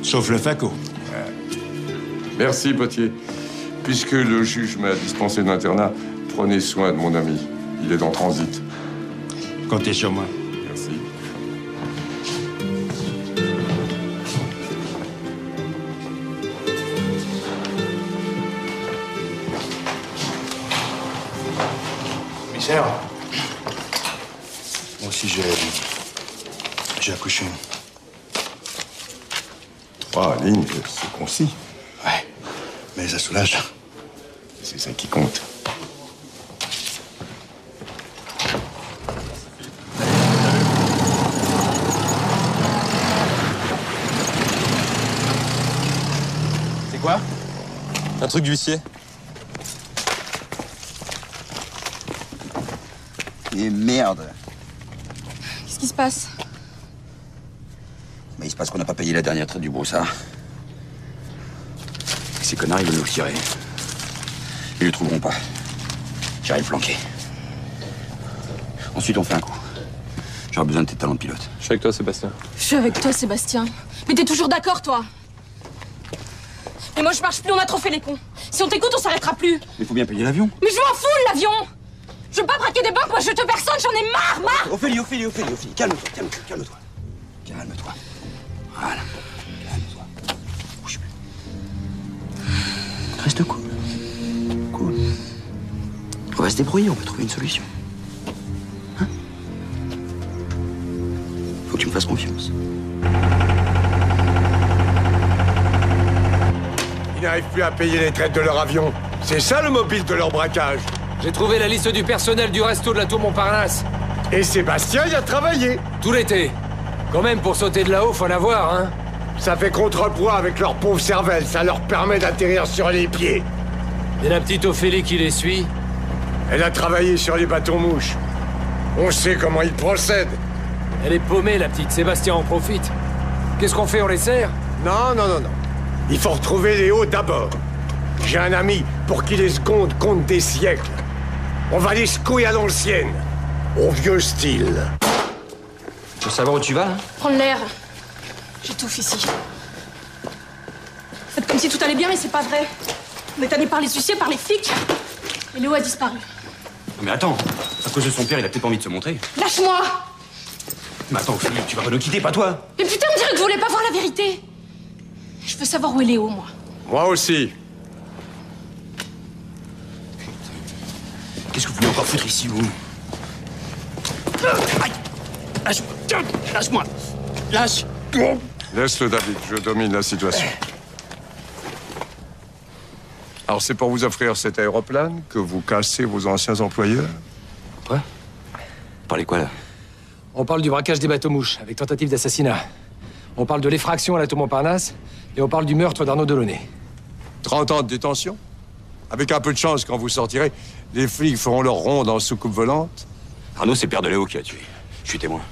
sauf le FACO. Merci, Potier. Puisque le juge m'a dispensé d'internat, prenez soin de mon ami. Il est en transit. Comptez sur moi. Merci. Commissaire Moi aussi, j'ai. J'ai accouché. Trois lignes, c'est concis. Ouais. Mais ça soulage. C'est ça qui compte. C'est quoi? Un truc d'huissier. Et merde. Qu'est-ce qui se passe? Se passe qu'on n'a pas payé la dernière traite du broussard. Et ces connards, ils veulent nous le tirer. Ils le trouveront pas. J'irai le flanquer. Ensuite, on fait un coup. J'aurai besoin de tes talents de pilote. Je suis avec toi, Sébastien. Je suis avec toi, Sébastien. Mais t'es toujours d'accord, toi? Mais moi, je marche plus, on a trop fait les cons. Si on t'écoute, on s'arrêtera plus. Mais il faut bien payer l'avion. Mais je m'en fous l'avion Je veux pas braquer des banques, moi je te personne, j'en ai marre, marre Ophélie, Ophélie, Ophélie, Ophélie, calme-toi, calme-toi. Calme-toi. Reste cool. Cool. On va se débrouiller, on va trouver une solution. Hein Faut que tu me fasses confiance. Ils n'arrivent plus à payer les traites de leur avion. C'est ça le mobile de leur braquage. J'ai trouvé la liste du personnel du resto de la Tour Montparnasse. Et Sébastien y a travaillé. Tout l'été. Quand même, pour sauter de là-haut, faut l'avoir, hein. Ça fait contrepoids avec leur pauvre cervelle. Ça leur permet d'atterrir sur les pieds. Et la petite Ophélie qui les suit? Elle a travaillé sur les bâtons mouches. On sait comment ils procèdent. Elle est paumée, la petite. Sébastien en profite. Qu'est-ce qu'on fait On les serre? Non, non, non, non. Il faut retrouver Léo d'abord. J'ai un ami pour qui les secondes comptent des siècles. On va les secouer à l'ancienne. Au vieux style. Tu veux savoir où tu vas hein? Prendre l'air. J'étouffe ici. Faites comme si tout allait bien, mais c'est pas vrai. On est allé par les huissiers, par les flics. Et Léo a disparu. Mais attends, à cause de son père, il a peut-être pas envie de se montrer. Lâche-moi Mais attends, Ophélie, tu vas pas nous quitter, pas toi Mais putain, on dirait que vous voulez pas voir la vérité Je veux savoir où est Léo, moi. Moi aussi. Qu'est-ce que vous voulez encore foutre ici, vous? Lâche-moi. Tiens, Lâche-moi. Lâche. Laisse-le, David, je domine la situation. Alors, c'est pour vous offrir cet aéroplane que vous cassez vos anciens employeurs? Quoi? Parlez quoi, là? On parle du braquage des bateaux-mouches avec tentative d'assassinat. On parle de l'effraction à la tour Montparnasse et on parle du meurtre d'Arnaud Delaunay. 30 ans de détention? Avec un peu de chance, quand vous sortirez, les flics feront leur ronde en soucoupe volante. Arnaud, c'est Père de Léo qui a tué. Je suis témoin.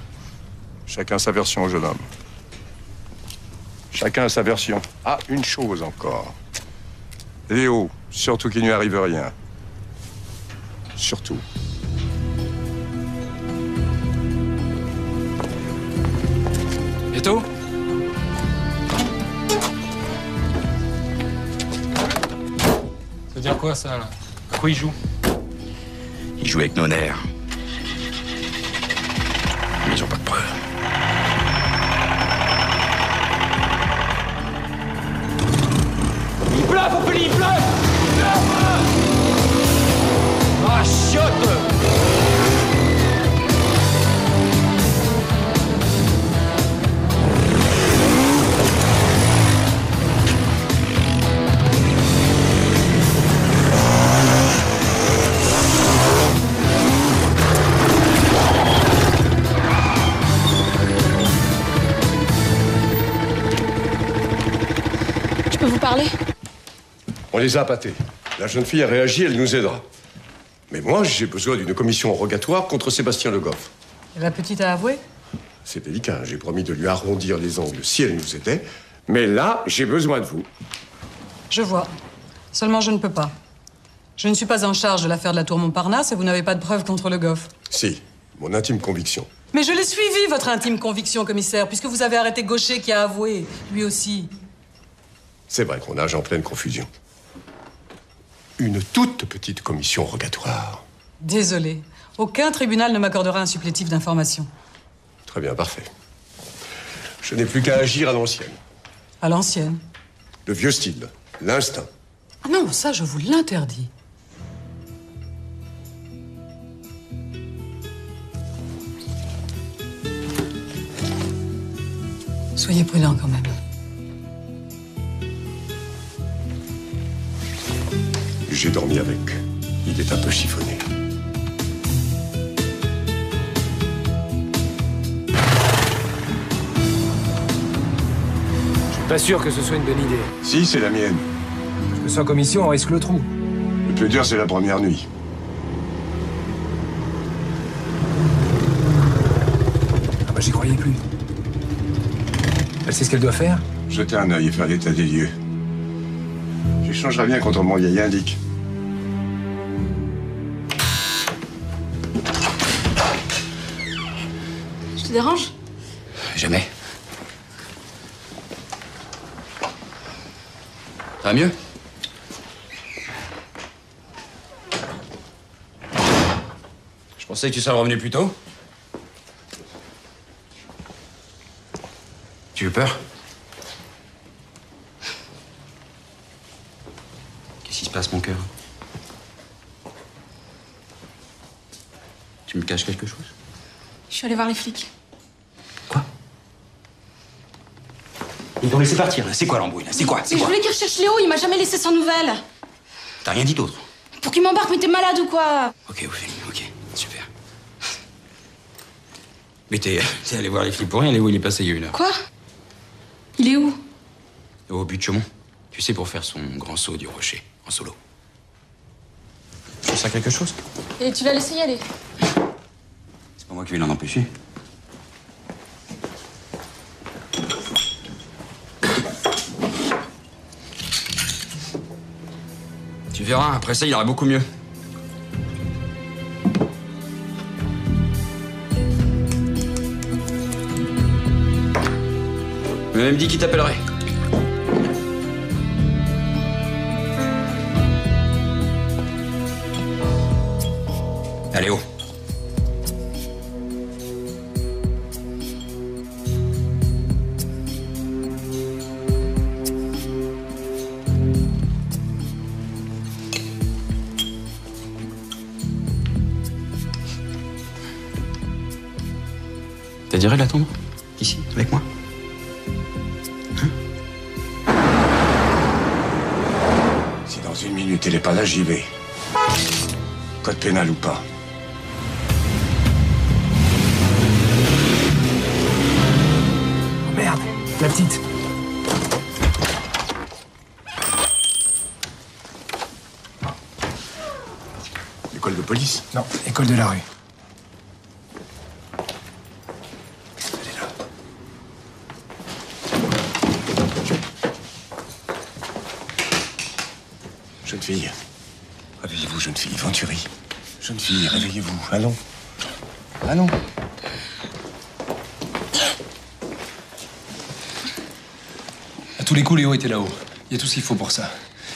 Chacun sa version, jeune homme. Chacun sa version. Ah, une chose encore. Léo, surtout qu'il ne lui arrive rien. Surtout. Bientôt Ça veut dire quoi, ça, là? À quoi il joue? Il joue avec nos nerfs. Mais ils ont pas de preuves. Les a appâtés. La jeune fille a réagi, elle nous aidera. Mais moi, j'ai besoin d'une commission rogatoire contre Sébastien Le Goff. La petite a avoué? C'est délicat, j'ai promis de lui arrondir les angles si elle nous aidait. Mais là, j'ai besoin de vous. Je vois. Seulement, je ne peux pas. Je ne suis pas en charge de l'affaire de la tour Montparnasse et vous n'avez pas de preuves contre le Goff. Si, mon intime conviction. Mais je l'ai suivi, votre intime conviction, commissaire, puisque vous avez arrêté Gaucher qui a avoué, lui aussi. C'est vrai qu'on nage en pleine confusion. Une toute petite commission rogatoire. Désolé. Aucun tribunal ne m'accordera un supplétif d'information. Très bien, parfait. Je n'ai plus qu'à agir à l'ancienne. À l'ancienne. Le vieux style, l'instinct. Ah non, ça, je vous l'interdis. Soyez prudent quand même. J'ai dormi avec. Il est un peu chiffonné. Je suis pas sûr que ce soit une bonne idée. Si, c'est la mienne. Parce que sans commission, on risque le trou. Le plus dur, c'est la première nuit. Ah bah j'y croyais plus. Elle sait ce qu'elle doit faire? Jeter un œil et faire l'état des lieux. J'échangerai bien contre mon vieil indique. Je te dérange Jamais. Ça va mieux? Je pensais que tu serais revenu plus tôt. Tu veux peur Qu'est-ce qui se passe, mon cœur Tu me caches quelque chose? Je suis allée voir les flics. Ils t'ont laissé partir, là. C'est quoi l'embrouille, là? C'est quoi? C'est Mais je quoi? voulais qu'il recherche Léo, il m'a jamais laissé sans nouvelles. T'as rien dit d'autre? Pour qu'il m'embarque, mais t'es malade ou quoi? Ok, Ophélie, ok, super. Mais t'es t'es allé voir les flics pour rien, Léo, il est passé il y a une heure. Quoi? Il est où? Au but de Chaumont. Tu sais, pour faire son grand saut du rocher, en solo. Tu sais quelque chose? Et tu l'as laissé y aller C'est pas moi qui vais l'en empêcher. Tu verras, après ça, il ira beaucoup mieux. Il m'a même dit qu'il t'appellerait. Allez, oh. dirait l'attendre Ici, avec moi Si dans une minute elle est pas là, j'y vais. Code pénal ou pas. Petite. École de police Non, école de la rue. Jeune fille. Réveillez-vous, jeune fille. Venturi. Jeune fille, réveillez-vous. Allons. Allons. Tous les coups, Léo était là-haut. Il y a tout ce qu'il faut pour ça.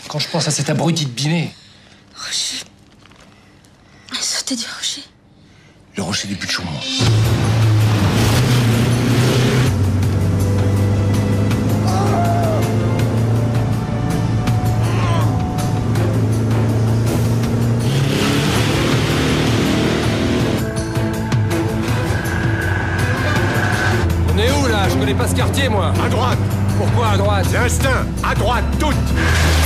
Quand je pense à cet abruti de Binet, Rocher. Elle sautait du rocher. Le rocher des buts de Chaumont. on est où là? Je connais pas ce quartier, moi. À droite. Pourquoi à droite? L'instinct. À droite, toutes.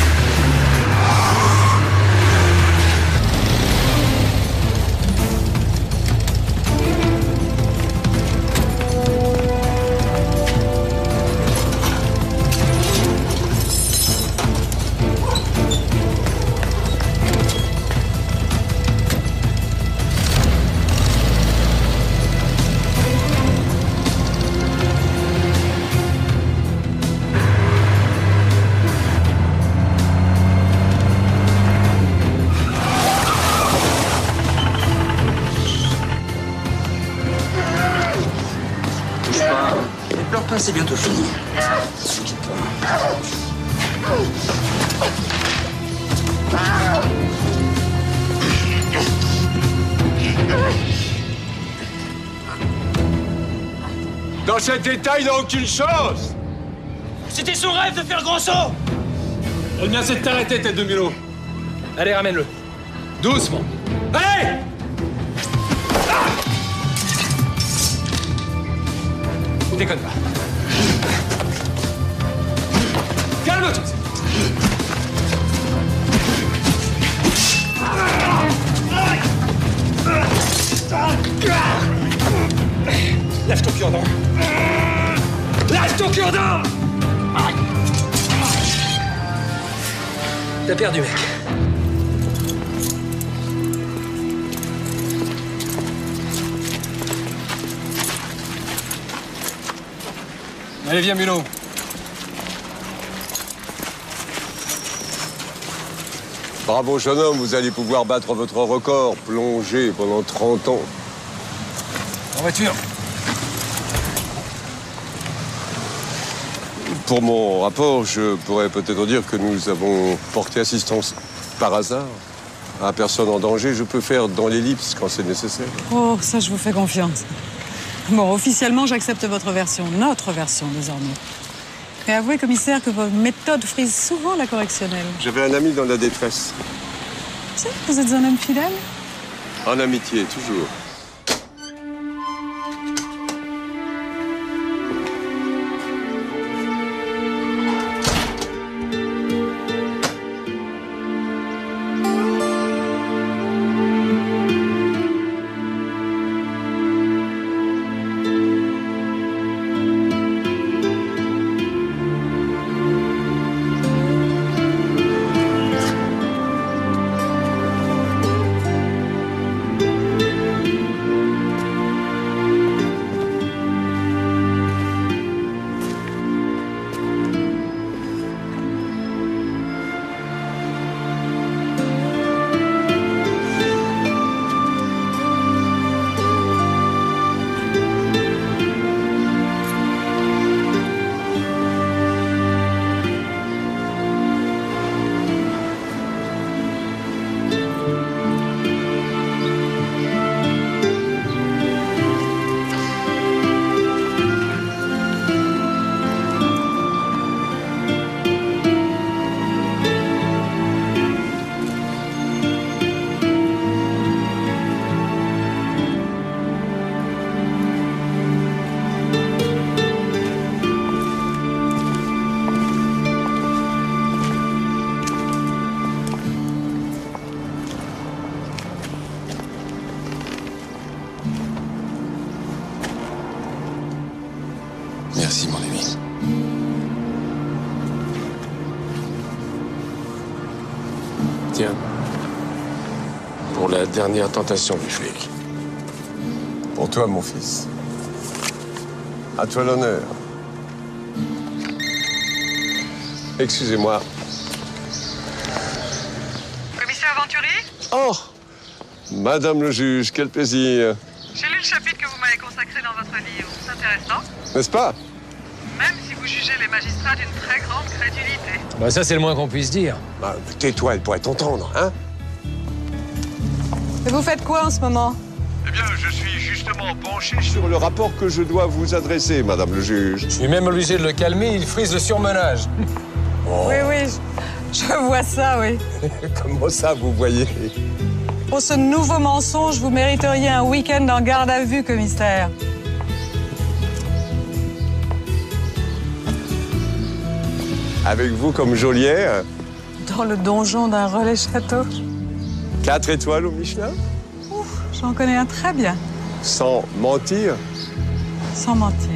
Dans cet état, il n'a aucune chance. C'était son rêve de faire grand saut Le mien, c'est de t'arrêter, tête de mulot. Allez, ramène-le. Doucement. Bravo, jeune homme, vous allez pouvoir battre votre record, plonger pendant 30 ans. En voiture. Pour mon rapport, je pourrais peut-être dire que nous avons porté assistance par hasard à personne en danger. Je peux faire dans l'ellipse quand c'est nécessaire. Oh, ça, je vous fais confiance. Bon, officiellement, j'accepte votre version, notre version désormais. Et avouez, commissaire, que votre méthode frise souvent la correctionnelle. J'avais un ami dans la détresse. Vous êtes un homme fidèle? En amitié, toujours. Dernière tentation du flic. Pour toi, mon fils. À toi l'honneur. Excusez-moi. Commissaire Venturi Oh Madame le juge, quel plaisir. J'ai lu le chapitre que vous m'avez consacré dans votre livre. C'est intéressant, N'est-ce pas? Même si vous jugez les magistrats d'une très grande crédulité. Bah ça, c'est le moins qu'on puisse dire. Bah, tais-toi, elle pourrait t'entendre, hein? Ce moment Eh bien, je suis justement penché sur le rapport que je dois vous adresser, Madame le juge. Je suis même obligé de le calmer, il frise le surmenage. Oui, oui, je, je vois ça, oui. Comment ça, vous voyez? Pour ce nouveau mensonge, vous mériteriez un week-end en garde à vue, commissaire. Avec vous comme geôlière, Dans le donjon d'un relais château. 4 étoiles au Michelin, J'en connais un très bien, sans mentir. sans mentir.